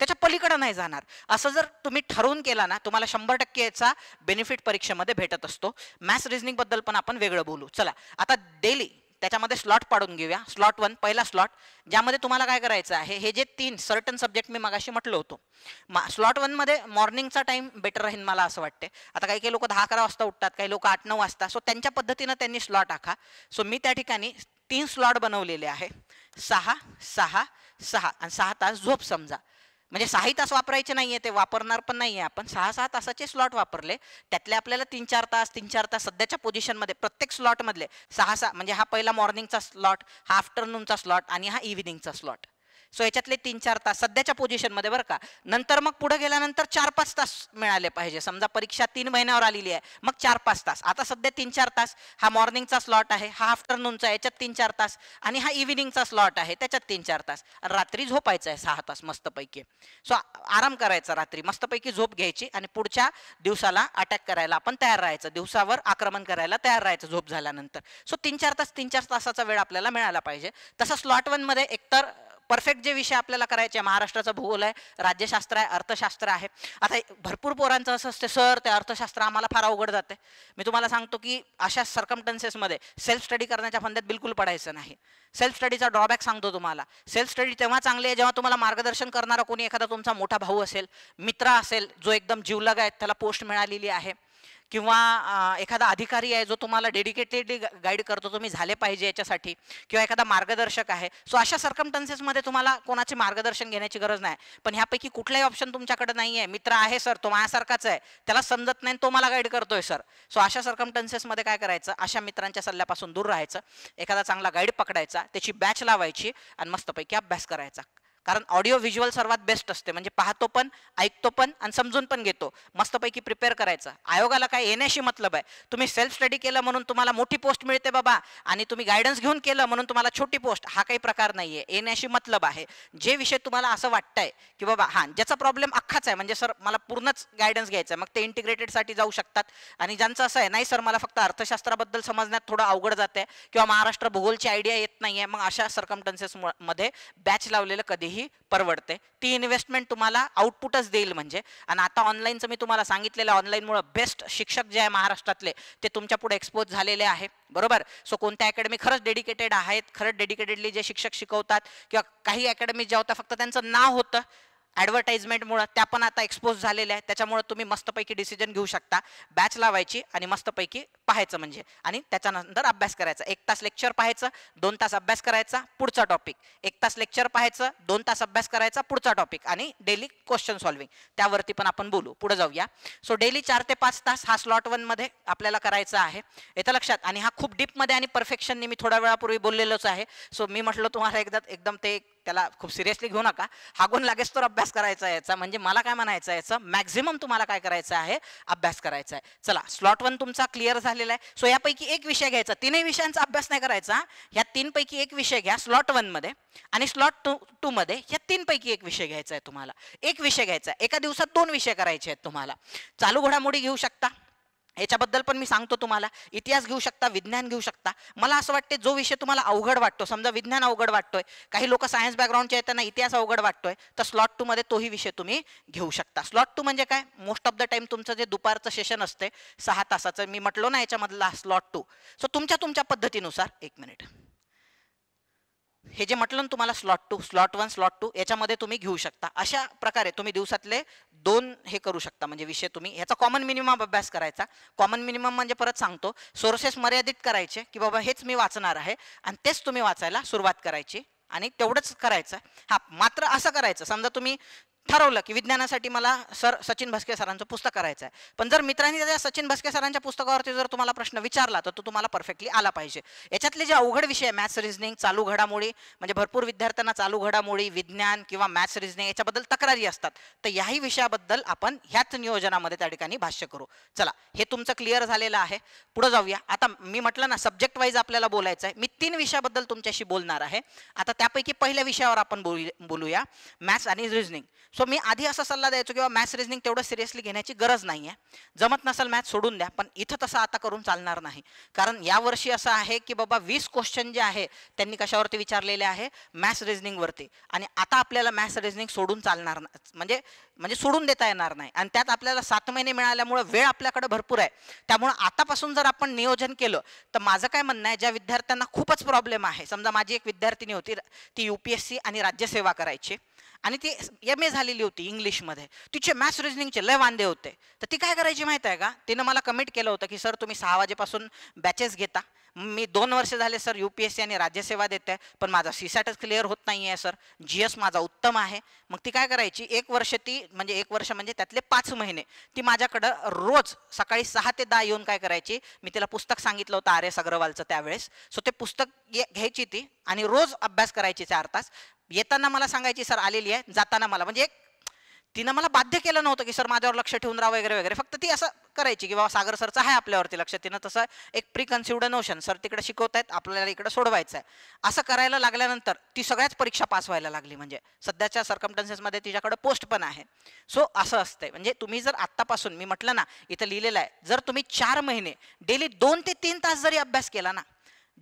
त्याच्या पलीकडे नाही जाणार. असं जर तुम्ही ठरवून केला ना तुम्हाला शंभर टक्के याचा बेनिफिट परीक्षेमध्ये भेटत असतो. मॅथ्स रिझनिंगबद्दल पण आपण वेगळं बोलू. चला आता डेली त्याच्यामध्ये स्लॉट पाडून घेऊया. स्लॉट वन पहिला स्लॉट ज्यामध्ये तुम्हाला काय करायचं आहे हे जे तीन सर्टन सब्जेक्ट मी मगाशी म्हटलं होतो. मा स्लॉट वनमध्ये मॉर्निंगचा टाईम बेटर राहील मला असं वाटते आता काही काही लोक दहा अकरा वाजता उठतात काही लोक आठ नऊ वाजता. सो त्यांच्या पद्धतीनं त्यांनी स्लॉट आखा. सो मी त्या ठिकाणी तीन स्लॉट बनवलेले आहे. सहा सहा सहा. आणि सहा तास झोप समजा. म्हणजे सहा तास वापरायचे नाहीये ते वापरणार पण नाहीये आपण. सहा सहा तासाचे स्लॉट वापरले. त्यातले आपल्याला तीन चार तास तीन चार तास सध्याच्या पोझिशनमध्ये प्रत्येक स्लॉटमधले सहा सहा म्हणजे हा पहिला मॉर्निंगचा स्लॉट हा आफ्टरनूनचा स्लॉट आणि हा इव्हिनिंगचा स्लॉट सो याच्यातले तीन चार तास सध्याच्या पोझिशनमध्ये बरं का. नंतर मग पुढे गेल्यानंतर चार पाच तास मिळाले पाहिजे. समजा परीक्षा तीन महिन्यावर आलेली आहे मग चार पाच तास. आता सध्या तीन चार तास. हा मॉर्निंगचा स्लॉट आहे हा आफ्टरनूनचा याच्यात तीन चार तास. आणि हा इव्हिनिंगचा स्लॉट आहे त्याच्यात तीन चार तास. रात्री झोपायचं आहे सहा तास मस्तपैकी. सो आराम करायचा रात्री. मस्तपैकी झोप घ्यायची आणि पुढच्या दिवसाला अटॅक करायला आपण तयार राहायचं. दिवसावर आक्रमण करायला तयार राहायचं झोप झाल्यानंतर. सो तीन चार तास तीन चार तासाचा वेळ आपल्याला मिळाला पाहिजे. तसं स्लॉट वनमध्ये एकतर परफेक्ट जे विषय आपल्याला करायचे महाराष्ट्राचा भूगोल आहे राज्यशास्त्र आहे अर्थशास्त्र आहे. आता भरपूर पोरांचं असं असते सर ते अर्थशास्त्र आम्हाला फार अवघड जाते. मी तुम्हाला सांगतो की अशा सर्कमटन्सेसमध्ये सेल्फ स्टडी करण्याच्या फंद्यात बिलकुल पडायचं नाही. सेल्फ स्टडीचा ड्रॉबॅक सांगतो तुम्हाला. सेल्फ स्टडी तेव्हा चांगली आहे जेव्हा तुम्हाला मार्गदर्शन करणारा कोणी एखादा तुमचा मोठा भाऊ असेल मित्र असेल जो एकदम जीवलग आहे त्याला पोस्ट मिळालेली आहे. किंवा एखादा अधिकारी आहे जो तुम्हाला डेडिकेटेडली गाईड करतो तुम्ही झाले पाहिजे याच्यासाठी किंवा एखादा मार्गदर्शक आहे. सो अशा सर्कमटन्सेसमध्ये तुम्हाला कोणाचे मार्गदर्शन घेण्याची गरज नाही. पण ह्यापैकी कुठलाही ऑप्शन तुमच्याकडे नाही आहे मित्र आहे सर तो माझ्यासारखाच आहे. त्याला समजत नाही तो मला गाईड करतोय सर. सो अशा सर्कमटन्सेसमध्ये काय करायचं? अशा मित्रांच्या सल्ल्यापासून दूर राहायचं. एखादा चांगला गाईड पकडायचा. त्याची बॅच लावायची आणि मस्तपैकी अभ्यास करायचा. कारण ऑडिओ व्हिज्युअल सर्वात बेस्ट असते. म्हणजे पाहतो पण ऐकतो पण आणि समजून पण घेतो. मस्तपैकी प्रिपेअर करायचं. आयोगाला काय येण्याशी मतलब आहे. तुम्ही सेल्फ स्टडी केलं म्हणून तुम्हाला मोठी पोस्ट मिळते बाबा आणि तुम्ही गायडन्स घेऊन केलं म्हणून तुम्हाला छोटी पोस्ट हा काही प्रकार नाही आहे येण्याशी मतलब आहे. जे विषय तुम्हाला असं वाटतंय की बाबा हां ज्याचा प्रॉब्लेम अख्खाच आहे. म्हणजे सर मला पूर्णच गायडन्स घ्यायचं आहे. मग ते इंटिग्रेटेडसाठी जाऊ शकतात. आणि ज्यांचं असं आहे नाही सर मला फक्त अर्थशास्त्राबद्दल समजण्यात थोडं अवघड जाते किंवा महाराष्ट्र भूगोलची आयडिया येत नाही आहे मग अशा सर्कमटन्सेस मध्ये बॅच लावलेलं कधीही ही परवडते. ती इन्व्हेस्टमेंट तुम्हाला आउटपुटच देईल म्हणजे. आणि आता ऑनलाईनचं मी तुम्हाला सांगितलेलं ऑनलाईनमुळं बेस्ट शिक्षक जे आहे महाराष्ट्रातले ते तुमच्यापुढे एक्सपोज झालेले आहे. बरोबर? सो कोणत्या अकॅडमी खरंच डेडिकेटेड आहेत? खरंच डेडिकेटेडली जे शिक्षक शिकवतात? किंवा काही अकॅडमी ज्या होत्या फक्त त्यांचं नाव होतं. ॲडव्हर्टाइजमेंटमुळं त्या पण आता एक्सपोज झालेल्या आहेत. त्याच्यामुळे तुम्ही मस्तपैकी डिसिजन घेऊ शकता. बॅच लावायची आणि मस्तपैकी पाहायचं म्हणजे. आणि त्याच्यानंतर अभ्यास करायचा. एक तास लेक्चर पाहायचं दोन तास अभ्यास करायचा पुढचा टॉपिक एक तास लेक्चर पाहायचं दोन तास अभ्यास करायचा पुढचा टॉपिक आणि डेली क्वेश्चन सॉल्विंग त्यावरती पण आपण बोलू. पुढे जाऊया. सो डेली चार ते पाच तास हा स्लॉट वनमध्ये आपल्याला करायचा आहे. येतं लक्षात. आणि हा खूप डीपमध्ये आणि परफेक्शनने मी थोड्या वेळापूर्वी बोललेलोच आहे. सो मी म्हटलं तुम्हाला एकदा एकदम ते त्याला खूप सिरियसली घेऊ नका. हागून लागेच तर अभ्यास करायचा याचा. म्हणजे मला काय म्हणायचं याचं मॅक्झिमम तुम्हाला काय करायचं आहे अभ्यास करायचा आहे. चला स्लॉट वन तुमचा क्लिअर झालेला आहे. सो यापैकी एक विषय घ्यायचा. तीनही विषयांचा अभ्यास नाही करायचा. ह्या तीनपैकी एक विषय घ्या स्लॉट वनमध्ये आणि स्लॉट टू टूमध्ये ह्या तीनपैकी एक विषय घ्यायचा आहे तुम्हाला. एक विषय घ्यायचा आहे. एका दिवसात दोन विषय करायचे आहेत तुम्हाला. चालू घडामोडी घेऊ शकता. याच्याबद्दल पण मी सांगतो तुम्हाला. इतिहास घेऊ शकता विज्ञान घेऊ शकता. मला असं वाटते जो विषय तुम्हाला अवघड वाटतो समजा विज्ञान अवघड वाटतोय काही लोक सायन्स बॅकग्राऊंडचे आहेत त्यांना इतिहास अवघड वाटतोय तर स्लॉट टू मध्ये तोही विषय तुम्ही घेऊ शकता. स्लॉट टू म्हणजे काय? मोस्ट ऑफ द टाइम तुमचं जे दुपारचं सेशन असते सहा तासाचं मी म्हटलो ना याच्यामधला स्लॉट टू सो तुमच्या तुमच्या पद्धतीनुसार एक मिनिट हे जे म्हटलं ना तुम्हाला slot two slot one slot two याच्यामध्ये तुम्ही घेऊ शकता. अशा प्रकारे तुम्ही दिवसातले दोन हे करू शकता. म्हणजे विषय तुम्ही ह्याचा कॉमन मिनिमम अभ्यास करायचा. कॉमन मिनिमम म्हणजे परत सांगतो सोर्सेस मर्यादित करायचे की बाबा हेच मी वाचणार आहे आणि तेच तुम्ही वाचायला सुरुवात करायची आणि तेवढंच करायचं. हा मात्र असं करायचं. समजा तुम्ही ठरवलं की विज्ञानासाठी मला सर सचिन भस्के सरांचं पुस्तक करायचं आहे पण जर मित्रांनी त्या सचिन भस्के सरांच्या पुस्तकावरती जर तुम्हाला प्रश्न विचारला तर तो तुम्हाला परफेक्टली आला पाहिजे. याच्यातले जे अवघड विषय मॅथ्स रिझनिंग चालू घडामोडी म्हणजे भरपूर विद्यार्थ्यांना चालू घडामोडी विज्ञान किंवा मॅथ्स रिझनिंग याच्याबद्दल तक्रारी असतात. तर याही विषयाबद्दल आपण ह्याच नियोजनामध्ये त्या ठिकाणी भाष्य करू. चला हे तुमचं क्लिअर झालेलं आहे. पुढे जाऊया. आता मी म्हटलं ना सब्जेक्ट वाईज आपल्याला बोलायचं आहे मी तीन विषयाबद्दल तुमच्याशी बोलणार आहे. आता त्यापैकी पहिल्या विषयावर आपण बोलू बोलूया. मॅथ्स आणि रिझनिंग सो मी आधी असा सल्ला द्यायचो किंवा मॅथ्स रिजनिंग तेवढं सिरियसली घेण्याची गरज नाही आहे जमत नसेल मॅथ्स सोडून द्या पण इथं तसं आता करून चालणार नाही. कारण यावर्षी असं आहे की बाबा वीस क्वेश्चन जे आहे त्यांनी कशावरती विचारलेले आहे? मॅथ्स रिजनिंगवरती आणि आता आपल्याला मॅथ्स रिजनिंग सोडून चालणार ना म्हणजे म्हणजे सोडून देता येणार नाही. आणि त्यात आपल्याला सात महिने मिळाल्यामुळे वेळ आपल्याकडे भरपूर आहे. त्यामुळं आतापासून जर आपण नियोजन केलं तर माझं काय म्हणणं आहे ज्या विद्यार्थ्यांना खूपच प्रॉब्लेम आहे. समजा माझी एक विद्यार्थिनी होती ती यू पी एस सी आणि राज्यसेवा करायची. आणि ती एम ए झालेली होती इंग्लिशमध्ये. तिचे मॅथ्स रिजनिंगचे लय वांदे होते. तर ती काय करायची माहिती आहे का? तिनं मला कमिट केलं होतं की सर तुम्ही सहा वाजेपासून बॅचेस घेता. मी दोन वर्ष झाले sir U P S C आणि राज्यसेवा देते पण माझा सीसॅटच क्लिअर होत नाही आहे सर. जी एस माझा उत्तम आहे. मग ती काय करायची? एक वर्ष ती म्हणजे एक वर्ष म्हणजे त्यातले पाच महिने ती माझ्याकडं रोज सकाळी सहा ते दहा येऊन काय करायची? मी तिला पुस्तक सांगितलं होतं आर एस अग्रवालचं त्यावेळेस. सो ते पुस्तक घ्यायची ती आणि रोज अभ्यास करायची चार तास. येताना मला सांगायची सर आलेली आहे. जाताना मला म्हणजे एक तिनं मला बाध्य केलं नव्हतं की सर माझ्यावर लक्ष ठेवून राहा वगैरे वगैरे. फक्त ती असं करायची की बाबा सागर सरचं आहे आपल्यावरती लक्ष. तिनं तसं एक प्री कन्सिवड नोशन सर तिकडे शिकवत आहेत आपल्याला इकडे सोडवायचं आहे असं करायला लागल्यानंतर ती सगळ्याच परीक्षा पास व्हायला लागली म्हणजे सध्याच्या सर्कमटन्सेसमध्ये तिच्याकडे पोस्ट पण आहे. सो असं असतंय. म्हणजे तुम्ही जर आत्तापासून मी म्हटलं ना इथं लिहिलेलं आहे जर तुम्ही चार महिने डेली दोन ते तीन तास जरी अभ्यास केला ना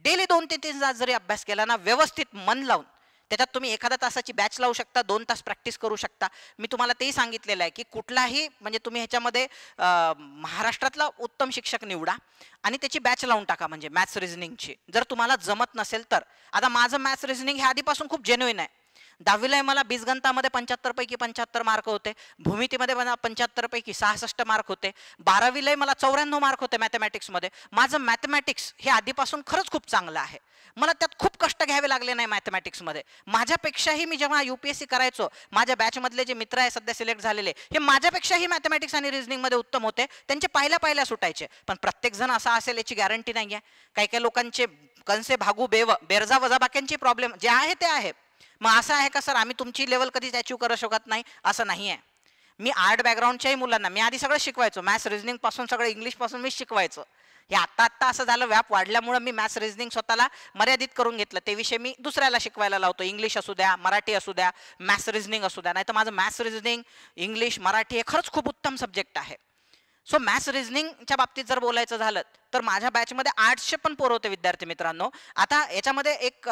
डेली दोन ते तीन तास जरी अभ्यास केला ना व्यवस्थित मन लावून त्याच्यात तुम्ही एखाद्या तासाची बॅच लावू शकता दोन तास प्रॅक्टिस करू शकता. मी तुम्हाला तेही सांगितलेलं आहे की कुठलाही म्हणजे तुम्ही ह्याच्यामध्ये महाराष्ट्रातला उत्तम शिक्षक निवडा आणि त्याची बॅच लावून टाका म्हणजे मॅथ्स रिझनिंगची जर तुम्हाला जमत नसेल तर. आता माझं मॅथ्स रिझनिंग हे आधीपासून खूप जेन्युइन आहे. दहावीला मला बीजगंतामध्ये पंच्याहत्तर पैकी पंच्याहत्तर मार्क होते. भूमितीमध्ये मला पंच्याहत्तर पैकी सहासष्ट मार्क होते. बारावीलाही मला चौऱ्याण्णव मार्क होते मॅथमॅटिक्समध्ये माझं मॅथमॅटिक्स हे आधीपासून खरंच खूप चांगलं आहे. मला त्यात खूप कष्ट घ्यावे लागले नाही मॅथमॅटिक्समध्ये माझ्यापेक्षाही मी जेव्हा यू पी एस सी करायचो माझ्या बॅचमधले जे मित्र आहे सध्या सिलेक्ट झालेले हे माझ्यापेक्षाही मॅथमॅटिक्स आणि रिझनिंगमध्ये उत्तम होते. त्यांचे पाहिल्या पाहिल्या सुटायचे. पण प्रत्येकजण असा असेल याची गॅरंटी नाही आहे काही काही लोकांचे कंसे भागू बेव बेरजा वजाबाक्यांची प्रॉब्लेम जे आहे ते आहे. मग असं आहे का सर आम्ही तुमची लेवल कधीच अचीव करू शकत नाही? असं नाही आहे. मी आर्ट बॅकग्राऊंडच्याही मुलांना मी आधी सगळं शिकवायचो. मॅथ्स रिझनिंगपासून सगळं इंग्लिशपासून मी शिकवायचो. हे आत्ता आत्ता असं झालं व्याप वाढल्यामुळं मी मॅथ्स रिझनिंग स्वतःला मर्यादित करून घेतलं. ते विषय मी दुसऱ्याला शिकवायला लावतो. इंग्लिश असू द्या मराठी असू द्या मॅथ्स रिझनिंग असू द्या. नाही तर माझं मॅथ्स रिझनिंग इंग्लिश मराठी हे खरंच खूप उत्तम सब्जेक्ट आहे. सो मॅथ्स रिझनिंगच्या बाबतीत जर बोलायचं झालं तर माझ्या बॅचमध्ये आठशे पण पोर होते विद्यार्थी मित्रांनो. आता याच्यामध्ये एक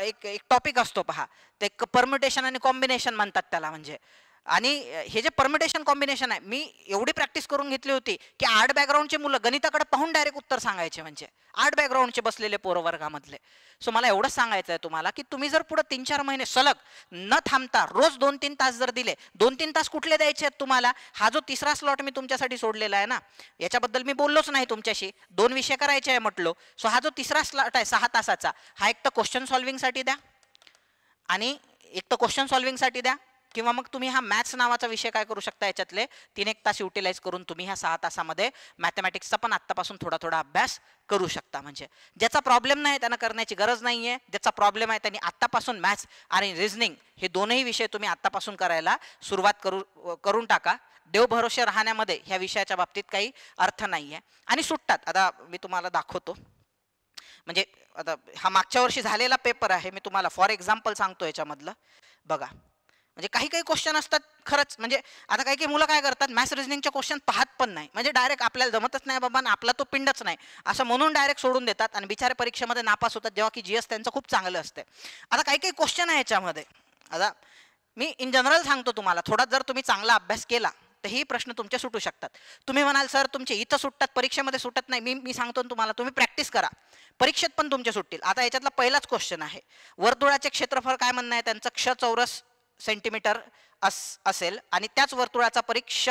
एक एक टॉपिक असतो पहा. ते परम्युटेशन आणि कॉम्बिनेशन म्हणतात त्याला म्हणजे. आणि हे जे परमिटेशन कॉम्बिनेशन आहे मी एवढी प्रॅक्टिस करून घेतली होती की आर्ट बॅकग्राऊंडचे मुलं गणिताकडे पाहून डायरेक्ट उत्तर सांगायचे म्हणजे. आर्ट बॅकग्राऊंडचे बसलेले पोरं वर्गामधले. सो मला एवढंच सांगायचं आहे तुम्हाला की तुम्ही जर पुढे तीन चार महिने सलग न थांबता रोज दोन तीन तास जर दिले दोन तीन तास कुठले द्यायचे आहेत तुम्हाला? हा जो तिसरा स्लॉट मी तुमच्यासाठी सोडलेला आहे ना याच्याबद्दल मी बोललोच नाही तुमच्याशी. दोन विषय करायचे आहे म्हटलो. सो हा जो तिसरा स्लॉट आहे सहा तासाचा हा एक तर क्वेश्चन सॉल्विंगसाठी द्या. आणि एक तर क्वेश्चन सॉल्विंगसाठी द्या. किंवा मग तुम्ही हा मॅथ्स नावाचा विषय काय करू शकता याच्यातले? तीन एक तास युटिलाइज करून तुम्ही ह्या सहा तासामध्ये मॅथमॅटिक्सचा पण आत्तापासून थोडा थोडा अभ्यास करू शकता. म्हणजे ज्याचा प्रॉब्लेम नाही त्यांना करण्याची गरज नाही आहे ज्याचा प्रॉब्लेम आहे त्यांनी आत्तापासून मॅथ्स आणि रिझनिंग हे दोनही विषय तुम्ही आत्तापासून करायला सुरुवात करू करून टाका. देव भरोसे राहण्यामध्ये ह्या विषयाच्या बाबतीत काही अर्थ नाही आहे आणि सुटतात. आता मी तुम्हाला दाखवतो. म्हणजे आता हा मागच्या वर्षी झालेला पेपर आहे. मी तुम्हाला फॉर एक्झाम्पल सांगतो याच्यामधलं. बघा. म्हणजे काही काही क्वेश्चन असतात खरंच. म्हणजे आता काही काही मुलं काय करतात मॅथ्स रिजनिंगचे क्वेश्चन पाहत पण नाही. म्हणजे डायरेक्ट आपल्याला जमतच नाही बाबा आपला तो पिंडच नाही. असं म्हणून डायरेक्ट सोडून देतात आणि बिचारे परीक्षेमध्ये नापास होतात जेव्हा की जी एस त्यांचं खूप चांगलं असते. आता काही काही क्वेश्चन आहे याच्यामध्ये. आता मी इन जनरल सांगतो तुम्हाला थोडा जर तुम्ही चांगला अभ्यास केला तर ही प्रश्न तुमचे सुटू शकतात. तुम्ही म्हणाल सर तुमचे इथं सुटतात परीक्षेमध्ये सुटत नाही. मी मी सांगतो तुम्हाला तुम्ही प्रॅक्टिस करा. परीक्षेत पण तुमचे सुटतील. आता याच्यातला पहिलाच क्वेश्चन आहे. वर्तुळाचे क्षेत्रफळ काय म्हणणं आहे? त्यांचं क्ष चौरस सेंटीमीटर अस असेल आणि त्याच वर्तुळाचा परीक्ष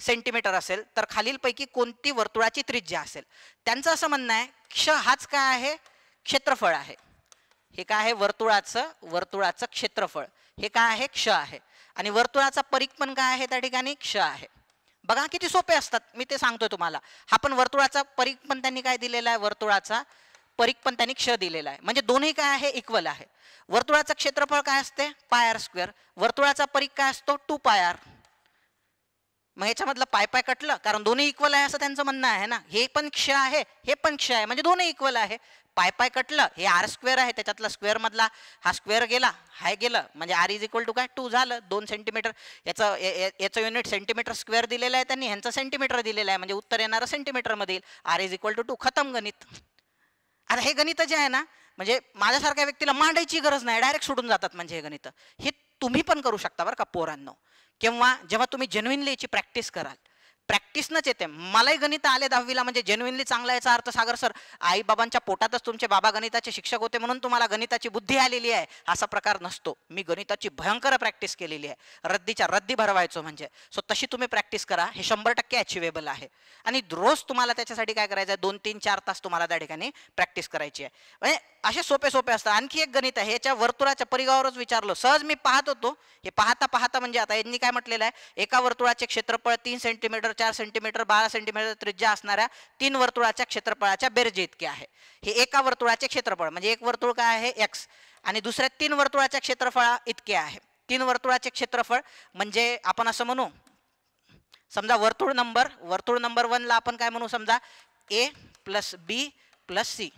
सेंटीमीटर असेल तर खालीलपैकी कोणती वर्तुळाची त्रिज्या असेल? त्यांचं असं म्हणणं आहे क्ष हाच काय आहे? क्षेत्रफळ आहे. हे काय आहे? वर्तुळाचं वर्तुळाचं क्षेत्रफळ. हे काय आहे? क्ष आहे. आणि वर्तुळाचा परीख पण काय आहे त्या ठिकाणी? क्ष आहे. बघा किती सोपे असतात. मी ते सांगतोय तुम्हाला. हा पण वर्तुळाचा परीख पण त्यांनी काय दिलेला आहे? वर्तुळाचा परीख पण त्यांनी क्ष दिलेला आहे. म्हणजे दोन्ही काय आहे? इक्वल आहे. वर्तुळाचं क्षेत्रफळ काय असते? पाय आर स्क्वेअर वर्तुळाचा परीख काय असतो? टू पाय आर मग ह्याच्यामधलं पाय पाय कटलं कारण दोन्ही इक्वल आहे असं त्यांचं म्हणणं आहे ना. हे पण क्ष आहे हे पण क्ष आहे. म्हणजे दोन्ही इक्वल आहे. पाय पाय कटलं हे आर स्क्वेअर आहे. त्याच्यातला स्क्वेअर मधला हा स्क्वेअर गेला हाय गेलं. म्हणजे आर इज इक्वल टू काय? टू झालं. दोन सेंटीमीटर याचं याचं युनिट सेंटीमीटर स्क्वेअर दिलेलं आहे त्यांनी. ह्यांचं सेंटीमीटर दिलेलं आहे. म्हणजे उत्तर येणारं सेंटीमीटरमध्ये येईल. R is equal to two खतम गणित. आता हे गणित जे आहे ना म्हणजे माझ्यासारख्या व्यक्तीला मांडायची गरज नाही डायरेक्ट सोडून जातात म्हणजे हे गणित. हे तुम्ही पण करू शकता बरं का पोरांनो. किंवा जेव्हा तुम्ही जेन्युइनली याची प्रॅक्टिस कराल प्रॅक्टिसनंच येते. मलाही गणित आले दहावीला म्हणजे जेन्युइनली चांगला याचा अर्थ सागर सर आई बाबांच्या पोटातच तुमचे बाबा गणिताचे शिक्षक होते म्हणून तुम्हाला गणिताची बुद्धी आलेली आहे असा प्रकार नसतो. मी गणिताची भयंकर प्रॅक्टिस केलेली आहे. रद्दीच्या रद्दी भरवायचो म्हणजे. सो तशी तुम्ही प्रॅक्टिस करा. हे शंभर टक्के अचिवेबल आहे. आणि रोज तुम्हाला त्याच्यासाठी काय करायचं आहे दोन तीन चार तास तुम्हाला त्या ठिकाणी प्रॅक्टिस करायची आहे. म्हणजे असे सोपे सोपे असतात. आणखी एक गणित आहे. याच्या वर्तुळाच्या परिगावरच विचारलं. सहज मी पाहत होतो. हे पाहता पाहता म्हणजे आता यांनी काय म्हटलेलं आहे? एका वर्तुळाचे क्षेत्रफळ तीन सेंटीमीटर चार सेंटीमीटर बारा सेंटीमीटर त्रिज्या असणाऱ्या तीन वर्तुळाच्या क्षेत्रफळाच्या बेरजे इतके आहे. हे एका वर्तुळाचे क्षेत्रफळ म्हणजे एक वर्तुळ काय आहे? एक्स आणि दुसऱ्या तीन वर्तुळाच्या क्षेत्रफळा इतके आहे. तीन वर्तुळाचे क्षेत्रफळ म्हणजे आपण असं म्हणू समजा वर्तुळ नंबर वर्तुळ नंबर वनला आपण काय म्हणू समजा? A plus B plus C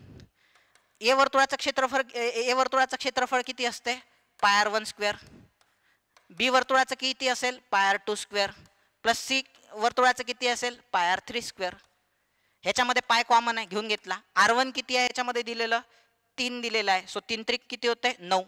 A वर्तुळाचं क्षेत्रफळ ए वर्तुळाचं क्षेत्रफळ किती असते? Pi r one square B वर्तुळाचं किती असेल? Pi r two square plus C वर्तुळाचं किती असेल? पायर थ्री स्क्वेअर ह्याच्यामध्ये पाय कॉमन आहे घेऊन घेतला. आर वन किती आहे ह्याच्यामध्ये दिलेलं? तीन दिलेलं आहे. सो तीन त्रिक किती होते नऊ.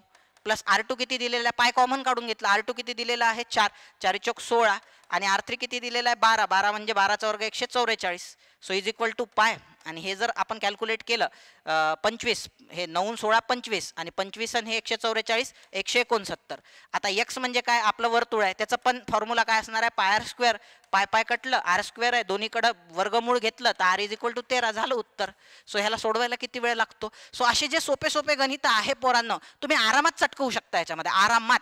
प्लस आर टू किती दिलेलं आहे? पाय कॉमन काढून घेतला. आर टू किती दिलेला आहे? चार. चार चौक सोळा. आणि आर थ्री किती दिलेला आहे? बारा. बारा म्हणजे बाराचा वर्ग एकशे चौवेचाळीस सो इज इक्वल टू पाय. आणि हे जर आपण कॅल्क्युलेट केलं पंचवीस हे नऊ सोळा पंचवीस आणि पंचवीस आणि हे एकशे चौवेचाळीस एकशे एकोणसत्तर. आता एक्स म्हणजे काय? आपलं वर्तुळ आहे. त्याचं पण फॉर्म्युला काय असणार आहे? पाय आर स्क्वेअर. पाय पाय कटलं आर स्क्वेअर आहे. दोन्हीकडं वर्गमूळ घेतलं तर आर इज इक्वल टू तेरा झालं उत्तर. सो ह्याला सोडवायला किती वेळ लागतो? सो असे जे सोपे सोपे गणित आहे पोरांना तुम्ही आरामात चटकवू शकता याच्यामध्ये. आरामात.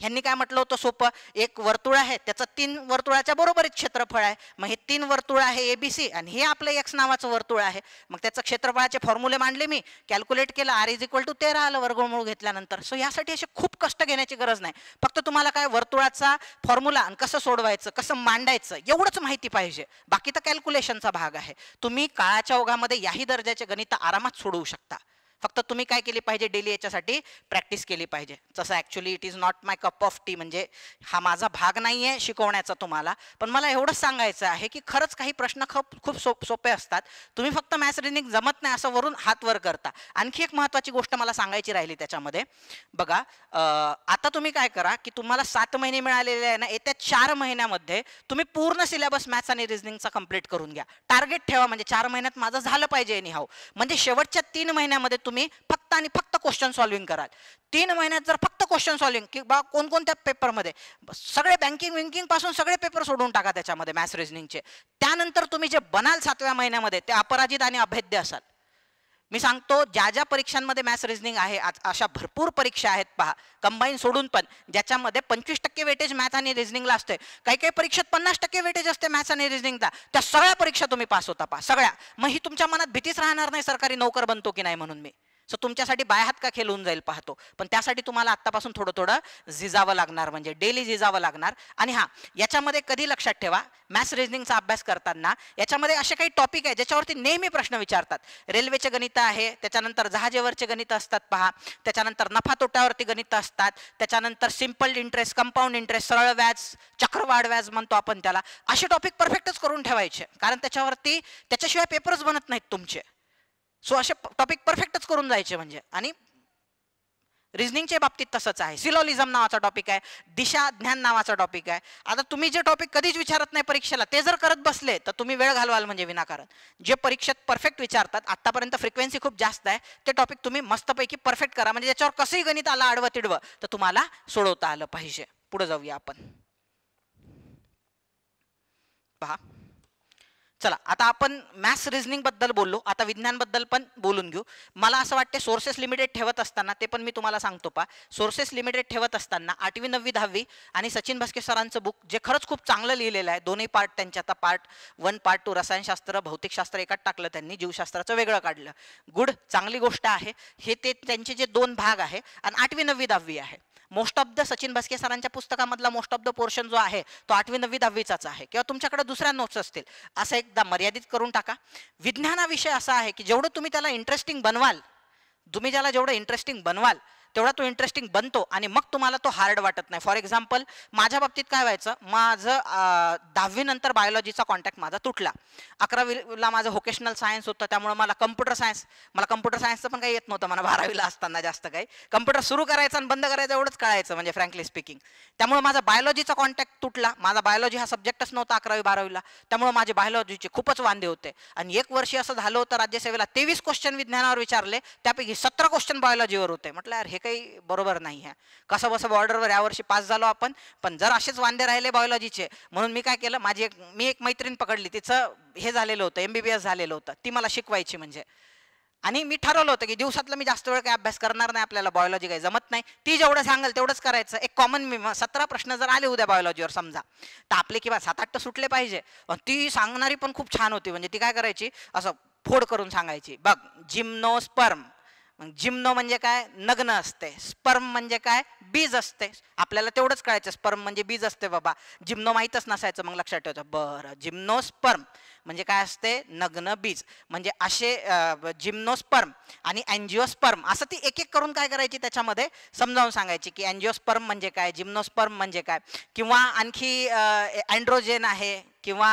ह्यांनी काय म्हटलं होतं सोपं? एक वर्तुळ आहे त्याचं तीन वर्तुळाच्या बरोबरीच क्षेत्रफळ आहे. मग हे तीन वर्तुळ आहे ए बी सी आणि हे आपलं एक्स नावाचं वर्तुळ आहे. मग त्याचं क्षेत्रफळाचे फॉर्म्युले मांडले मी. कॅल्क्युलेट केलं आर इज इक्वल टू तेरा आलं वर्गमूळ घेतल्यानंतर. सो यासाठी असे खूप कष्ट घेण्याची गरज नाही. फक्त तुम्हाला काय वर्तुळाचा फॉर्म्युला आणि कसं सोडवायचं कसं मांडायचं एवढंच माहिती पाहिजे. बाकी तर कॅल्क्युलेशनचा भाग आहे. तुम्ही काळाच्या ओघामध्ये याही दर्जाचे गणित आरामात सोडवू शकता. फक्त तुम्ही काय केली पाहिजे डेली याच्यासाठी? प्रॅक्टिस केली पाहिजे. जसं actually it is not my cup of tea म्हणजे हा माझा भाग नाही आहे शिकवण्याचा तुम्हाला. पण मला एवढंच सांगायचं आहे की खरंच काही प्रश्न खूप खूप सोप सोपे असतात. तुम्ही फक्त मॅथ्स रिनिंग जमत नाही असं वरून हात वर करता. आणखी एक महत्त्वाची गोष्ट मला सांगायची राहिली त्याच्यामध्ये. बघा आता तुम्ही काय करा की तुम्हाला सात महिने मिळालेले आहे ना येत्या चार महिन्यामध्ये तुम्ही पूर्ण सिलेबस मॅथ्स आणि रिजनिंगचा कंप्लीट करून घ्या. टार्गेट ठेवा म्हणजे चार महिन्यात माझं झालं पाहिजे एनी हाव म्हणजे शेवटच्या तीन महिन्यामध्ये तुम्ही फक्त आणि फक्त क्वेश्चन सॉल्विंग कराल. तीन महिन्यात जर फक्त क्वेश्चन सॉल्विंग की बा कोणकोणत्या पेपरमध्ये सगळे बँकिंग विंकिंगपासून सगळे पेपर सोडून टाका त्याच्यामध्ये मॅथ्स रिजनिंगचे त्यानंतर तुम्ही जे बनाल सातव्या महिन्यामध्ये ते अपराजित आणि अभेद्य असाल. मी सांगतो ज्या ज्या परीक्षांमध्ये मॅथ्स रिजनिंग आहे अशा भरपूर परीक्षा आहेत पहा. कंबाईन सोडून पण ज्याच्यामध्ये पंचवीस टक्के वेटेज मॅथ आणि रिजनिंगला असते काही काही परीक्षेत पन्नास टक्के वेटेज असते मॅथ्स आणि रिजनिंगला त्या सगळ्या परीक्षा तुम्ही पास होता पहा. सगळ्या. मग ही तुमच्या मनात भीतीच राहणार नाही सरकारी नोकर बनतो की नाही म्हणून मी. सो तुमच्यासाठी बायहात का खेळून जाईल पाहतो. पण त्यासाठी तुम्हाला आत्तापासून थोडं थोडं झिजावं लागणार म्हणजे डेली झिजावं लागणार. आणि हां याच्यामध्ये कधी लक्षात ठेवा मॅथ्स रिजनिंगचा अभ्यास करताना याच्यामध्ये असे काही टॉपिक आहे ज्याच्यावरती नेहमी प्रश्न विचारतात. रेल्वेचे गणित आहे त्याच्यानंतर जहाजेवरचे गणित असतात पहा. त्याच्यानंतर नफा तोट्यावरती गणित असतात. त्याच्यानंतर सिंपल इंटरेस्ट कंपाऊंड इंटरेस्ट सरळ व्याज चक्रवाढ व्याज म्हणतो आपण त्याला. असे टॉपिक परफेक्टच करून ठेवायचे. कारण त्याच्यावरती त्याच्याशिवाय पेपरच बनत नाहीत तुमचे. सो असे टॉपिक परफेक्टच करून जायचे म्हणजे. आणि रिझनिंगच्या बाबतीत तसंच आहे. सिलॉलिझम नावाचा टॉपिक आहे. दिशा ज्ञान नावाचा टॉपिक आहे. आता तुम्ही जे टॉपिक कधीच विचारत नाही परीक्षेला ते जर करत बसले तर तुम्ही वेळ घालवाल म्हणजे विनाकारण. जे परीक्षेत परफेक्ट विचारतात आत्तापर्यंत फ्रिक्वेन्सी खूप जास्त आहे ते टॉपिक तुम्ही मस्तपैकी परफेक्ट करा. म्हणजे त्याच्यावर कसंही गणित आलं आडवं तिडवं तर तुम्हाला सोडवता आलं पाहिजे. पुढे जाऊया आपण. पहा. चला आता आपण मॅथ्स रिझनिंगबद्दल बोललो आता विज्ञानबद्दल पण बोलून घेऊ. मला असं वाटते सोर्सेस लिमिटेड ठेवत असताना ते पण मी तुम्हाला सांगतो पा सोर्सेस लिमिटेड ठेवत असताना आठवी नववी दहावी आणि सचिन भास्के सरांचं बुक जे खरंच खूप चांगलं लिहिलेलं आहे दोन्ही पार्ट त्यांच्या आता पार्ट वन पार्ट टू रसायनशास्त्र भौतिकशास्त्र एकात टाकलं त्यांनी जीवशास्त्राचं वेगळं काढलं. गुड चांगली गोष्ट आहे. हे ते त्यांचे जे दोन भाग आहे आणि आठवी नववी दहावी आहे. Most of the Sachin Bhaske सरांच्या पुस्तकामधला मोस्ट ऑफ द पोर्शन जो आहे तो आठवी नववी दहावीचाच आहे. किंवा तुमच्याकडे दुसऱ्या नोट्स असतील असं एकदा मर्यादित करून टाका. विज्ञानाविषय असा आहे की जेवढं तुम्ही त्याला इंटरेस्टिंग बनवाल तुम्ही त्याला जेवढं इंटरेस्टिंग बनवाल तेवढा तो इंटरेस्टिंग बनतो आणि मग तुम्हाला तो हार्ड वाटत नाही. फॉर एक्झाम्पल माझ्या बाबतीत काय व्हायचं माझं दहावीनंतर बायोलॉजीचा कॉन्टॅक्ट माझा तुटला. अकरावीला माझं व्होकेशनल सायन्स होतं त्यामुळे मला कम्प्युटर सायन्स मला कम्प्युटर सायन्सचं पण काही येत नव्हतं मला बारावीला असताना जास्त काही. कम्प्युटर सुरू करायचं आणि बंद करायचं एवढंच कळायचं म्हणजे फ्रँकली स्पीकिंग त्यामुळे माझा बायोलॉजीचा कॉन्टॅक्ट तुटला. माझा बायोलॉजी हा सब्जेक्टच नव्हता अकरावी बारावीला. त्यामुळे माझे बायोलॉजीचे खूपच वांदे होते. आणि एक वर्षी असं झालं होतं राज्यसेवेला तेवीस क्वेश्चन विज्ञानावर विचारले. त्यापैकी सतरा क्वेश्चन बायोलॉजीवर होते. म्हटलं यार हे काही बरोबर नाही आहे. कसं बसं बॉर्डरवर यावर्षी पास झालो आपण पण जर असेच वांदे राहिले बायोलॉजीचे म्हणून मी काय केलं माझी एक मी एक मैत्रीण पकडली तिचं हे झालेलं होतं एम बी बी एस झालेलं होतं ती मला शिकवायची म्हणजे. आणि मी ठरवलं होतं की दिवसातलं मी जास्त वेळ काही अभ्यास करणार नाही आपल्याला बायोलॉजी काही जमत नाही. ती जेवढं सांगेल तेवढंच करायचं. एक कॉमन मी सतरा प्रश्न जर आले उद्या बायोलॉजीवर समजा तर आपले किंवा सात आठ सुटले पाहिजे. ती सांगणारी पण खूप छान होती म्हणजे ती काय करायची असं फोड करून सांगायची बघ जिम्नोस्पर्म मग जिम्नो म्हणजे काय? नग्न असते. स्पर्म म्हणजे काय? बीज असते. आपल्याला तेवढंच कळायचं. स्पर्म म्हणजे बीज असते बाबा. जिम्नो माहीतच नसायचं. मग लक्षात ठेवायचं. बरं. जिम्नो स्पर्म म्हणजे काय असते? नग्न बीज. म्हणजे असे जिम्नोस्पर्म आणि अँजिओस्पर्म असं ती एक एक करून काय करायची त्याच्यामध्ये? समजावून सांगायची की अँजिओस्पर्म म्हणजे काय? जिम्नोस्पर्म म्हणजे काय? किंवा आणखी अँड्रोजेन आहे. किंवा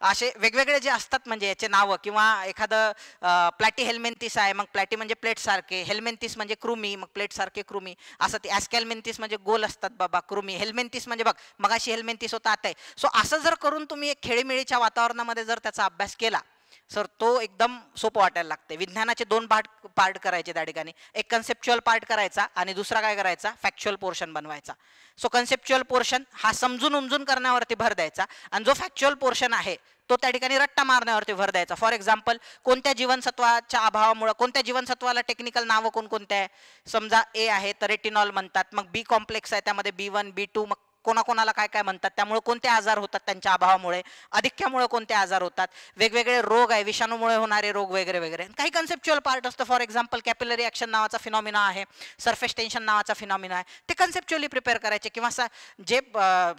असे वेगवेगळे जे असतात म्हणजे याचे नावं किंवा एखादं प्लॅटी हेल्मेंथिस आहे मग प्लॅटी म्हणजे प्लेटसारखे हेल्मेंथिस म्हणजे क्रुमी मग प्लेटसारखे क्रुमी असं ते ॲस्कॅलमेंथिस म्हणजे गोल असतात बाबा क्रुमी हेल्मेंथिस म्हणजे बघ मगाशी हेल्मेंथिस होता आता आहे. सो असं जर करून तुम्ही एक खेळीमेळीच्या वातावरणामध्ये जर त्याचा अभ्यास केला सर तो एकदम सोपं वाटायला लागते विज्ञानाचे दोन पार्ट पार्ट करायचे त्या ठिकाणी. एक कन्सेप्च्युअल पार्ट करायचा आणि दुसरा काय करायचा? फॅक्च्युअल पोर्शन बनवायचा. सो कन्सेप्च्युअल पोर्शन हा समजून उमजून करण्यावरती भर द्यायचा. आणि जो फॅक्च्युअल पोर्शन आहे तो त्या ठिकाणी रट्टा मारण्यावरती भर द्यायचा. फॉर एक्झाम्पल कोणत्या जीवनसत्वाच्या अभावामुळे कोणत्या जीवनसत्वाला टेक्निकल नावं कोणकोणते आहे समजा ए आहे तर रेटिनॉल म्हणतात. मग बी कॉम्प्लेक्स आहे त्यामध्ये बी वन बी टू मग कोणाकोणाला काय काय म्हणतात त्यामुळे कोणते आजार होतात त्यांच्या अभावामुळे अधिक्यामुळे कोणते आजार होतात वेगवेगळे रोग आहे विषाणूमुळे होणारे रोग वगैरे वगैरे. काही कन्सेप्च्युअल पार्ट असतं. फॉर एक्झाम्पल कॅपिलरी ॲक्शन नावाचा फिनॉमिना आहे सरफेस टेन्शन नावाचा फिनॉमिना आहे. ते कन्सेप्च्युअली प्रिपेअर करायचे. किंवा जे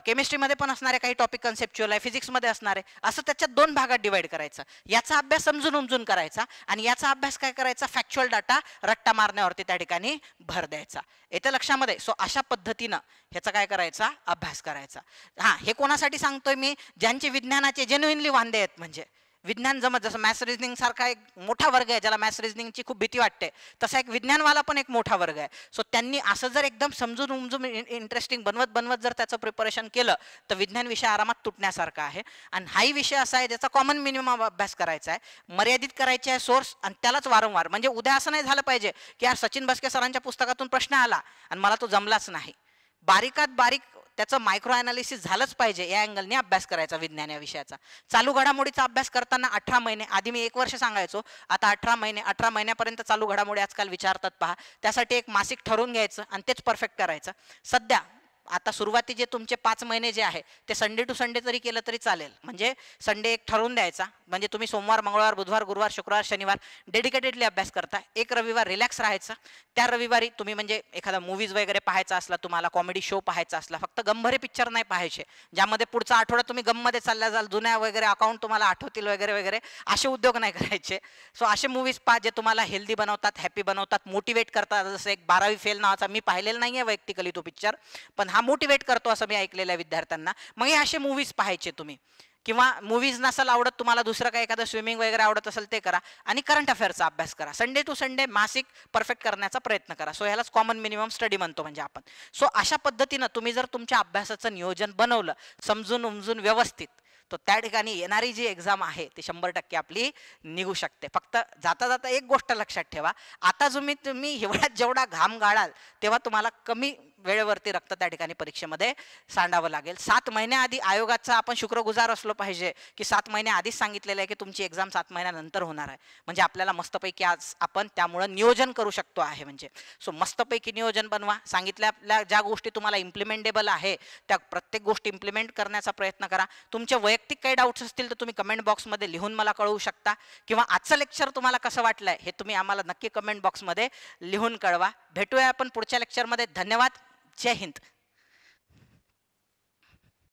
केमिस्ट्रीमध्ये पण असणारे काही टॉपिक कन्सेप्च्युअल आहे फिजिक्समध्ये असणारे असं त्याच्यात दोन भागात डिवाईड करायचं. याचा अभ्यास समजून उमजून करायचा आणि याचा अभ्यास काय करायचा? फॅक्च्युअल डाटा रट्टा मारण्यावरती त्या ठिकाणी भर द्यायचा. येत्या लक्षामध्ये? सो अशा पद्धतीनं ह्याचा काय करायचा? अभ्यास करायचा. हां हे कोणासाठी सांगतोय मी? ज्यांचे विज्ञानाचे जेन्युइनली वांदे आहेत म्हणजे. विज्ञान जमत जसं मॅथ्स रिजनिंग सारखा एक मोठा वर्ग आहे ज्याला मॅथ्स रिजनिंगची खूप भीती वाटते. तसा एक विज्ञानवाला पण एक मोठा वर्ग आहे. सो त्यांनी असं जर एकदम समजून उमजून इंटरेस्टिंग बनवत बनवत जर त्याचं प्रिपरेशन केलं तर विज्ञान विषय आरामात तुटण्यासारखा आहे. आणि हाही विषय असा आहे ज्याचा कॉमन मिनिमम अभ्यास करायचा आहे. मर्यादित करायचे आहे सोर्स आणि त्यालाच वारंवार. म्हणजे उद्या असं नाही झालं पाहिजे की यार सचिन बसके सरांच्या पुस्तकातून प्रश्न आला आणि मला तो जमलाच नाही. बारीकात बारीक त्याचं मायक्रो अनालिसिस झालंच पाहिजे या अँगलने अभ्यास करायचा विज्ञान या विषयाचा. चालू घडामोडीचा अभ्यास करताना अठरा महिने आधी मी एक वर्ष सांगायचो आता अठरा महिने अठरा महिन्यापर्यंत चालू घडामोडी आजकाल विचारतात पहा. त्यासाठी एक मासिक ठरवून घ्यायचं आणि तेच परफेक्ट करायचं. सध्या आता सुरुवातीचे तुमचे पाच महिने जे आहे ते संडे टू संडे तरी केलं तरी चालेल. म्हणजे संडे एक ठरवून द्यायचा. म्हणजे तुम्ही सोमवार मंगळवार बुधवार गुरुवार शुक्रवार शनिवार डेडिकेटेडली अभ्यास करता. एक रविवार रिलॅक्स राहायचा. त्या रविवारी तुम्ही म्हणजे एखादा मूवीज वगैरे पाहायचा असला तुम्हाला कॉमेडी शो पाहायचा असला फक्त गंभरे पिक्चर नाही पाहायचे. ज्यामध्ये पुढचा आठवडा तुम्ही गममध्ये चालल्या जाल जुन्या वगैरे अकाउंट तुम्हाला आठवतील वगैरे वगैरे असे उद्योग नाही करायचे. सो असे मूवीज पहा जे तुम्हाला हेल्दी बनवतात हॅपी बनवतात मोटिवेट करतात. जसं एक बारावी फेल नावाचा मी पाहिलेला नाही आहे वैयक्तिकली तो पिक्चर पण हा मोटिवेट करतो असं मी ऐकलेल्या विद्यार्थ्यांना. मग हे असे मूवीज पाहायचे तुम्ही. किंवा मूवीज नसेल आवडत तुम्हाला दुसरं काही एखादं स्विमिंग वगैरे आवडत असेल ते करा. आणि करंट अफेअरचा अभ्यास करा. संडे टू संडे मासिक परफेक्ट करण्याचा प्रयत्न करा. सो ह्यालाच कॉमन मिनिमम स्टडी म्हणतो म्हणजे आपण. सो अशा पद्धतीनं तुम्ही जर तुमच्या अभ्यासाचं नियोजन बनवलं समजून उमजून व्यवस्थित तर त्या ठिकाणी येणारी जी एक्झाम आहे ती शंभर टक्के आपली निघू शकते. फक्त जाता जाता एक गोष्ट लक्षात ठेवा. आता तुम्ही तुम्ही हिवाळ्यात जेवढा घाम गाळाल तेव्हा तुम्हाला कमी वेळेवरती रक्त त्या ठिकाणी परीक्षेमध्ये सांडावं लागेल. सात महिन्याआधी आयोगाचा आपण शुक्रगुजार असलो पाहिजे की सात महिने आधीच सांगितलेलं आहे की तुमची एक्झाम सात महिन्यानंतर होणार आहे. म्हणजे आपल्याला मस्तपैकी आज आपण त्यामुळं नियोजन करू शकतो आहे म्हणजे. सो मस्तपैकी नियोजन बनवा. सांगितल्या ज्या गोष्टी तुम्हाला इम्प्लिमेंटेबल आहे त्या प्रत्येक गोष्टी इम्प्लिमेंट करण्याचा प्रयत्न करा. तुमचे वैयक्तिक काही डाऊट्स असतील तर तुम्ही कमेंट बॉक्समध्ये लिहून मला कळवू शकता. किंवा आजचं लेक्चर तुम्हाला कसं वाटलंय हे तुम्ही आम्हाला नक्की कमेंट बॉक्समध्ये लिहून कळवा. भेटूया आपण पुढच्या लेक्चरमध्ये धन्यवाद. जय हिंद.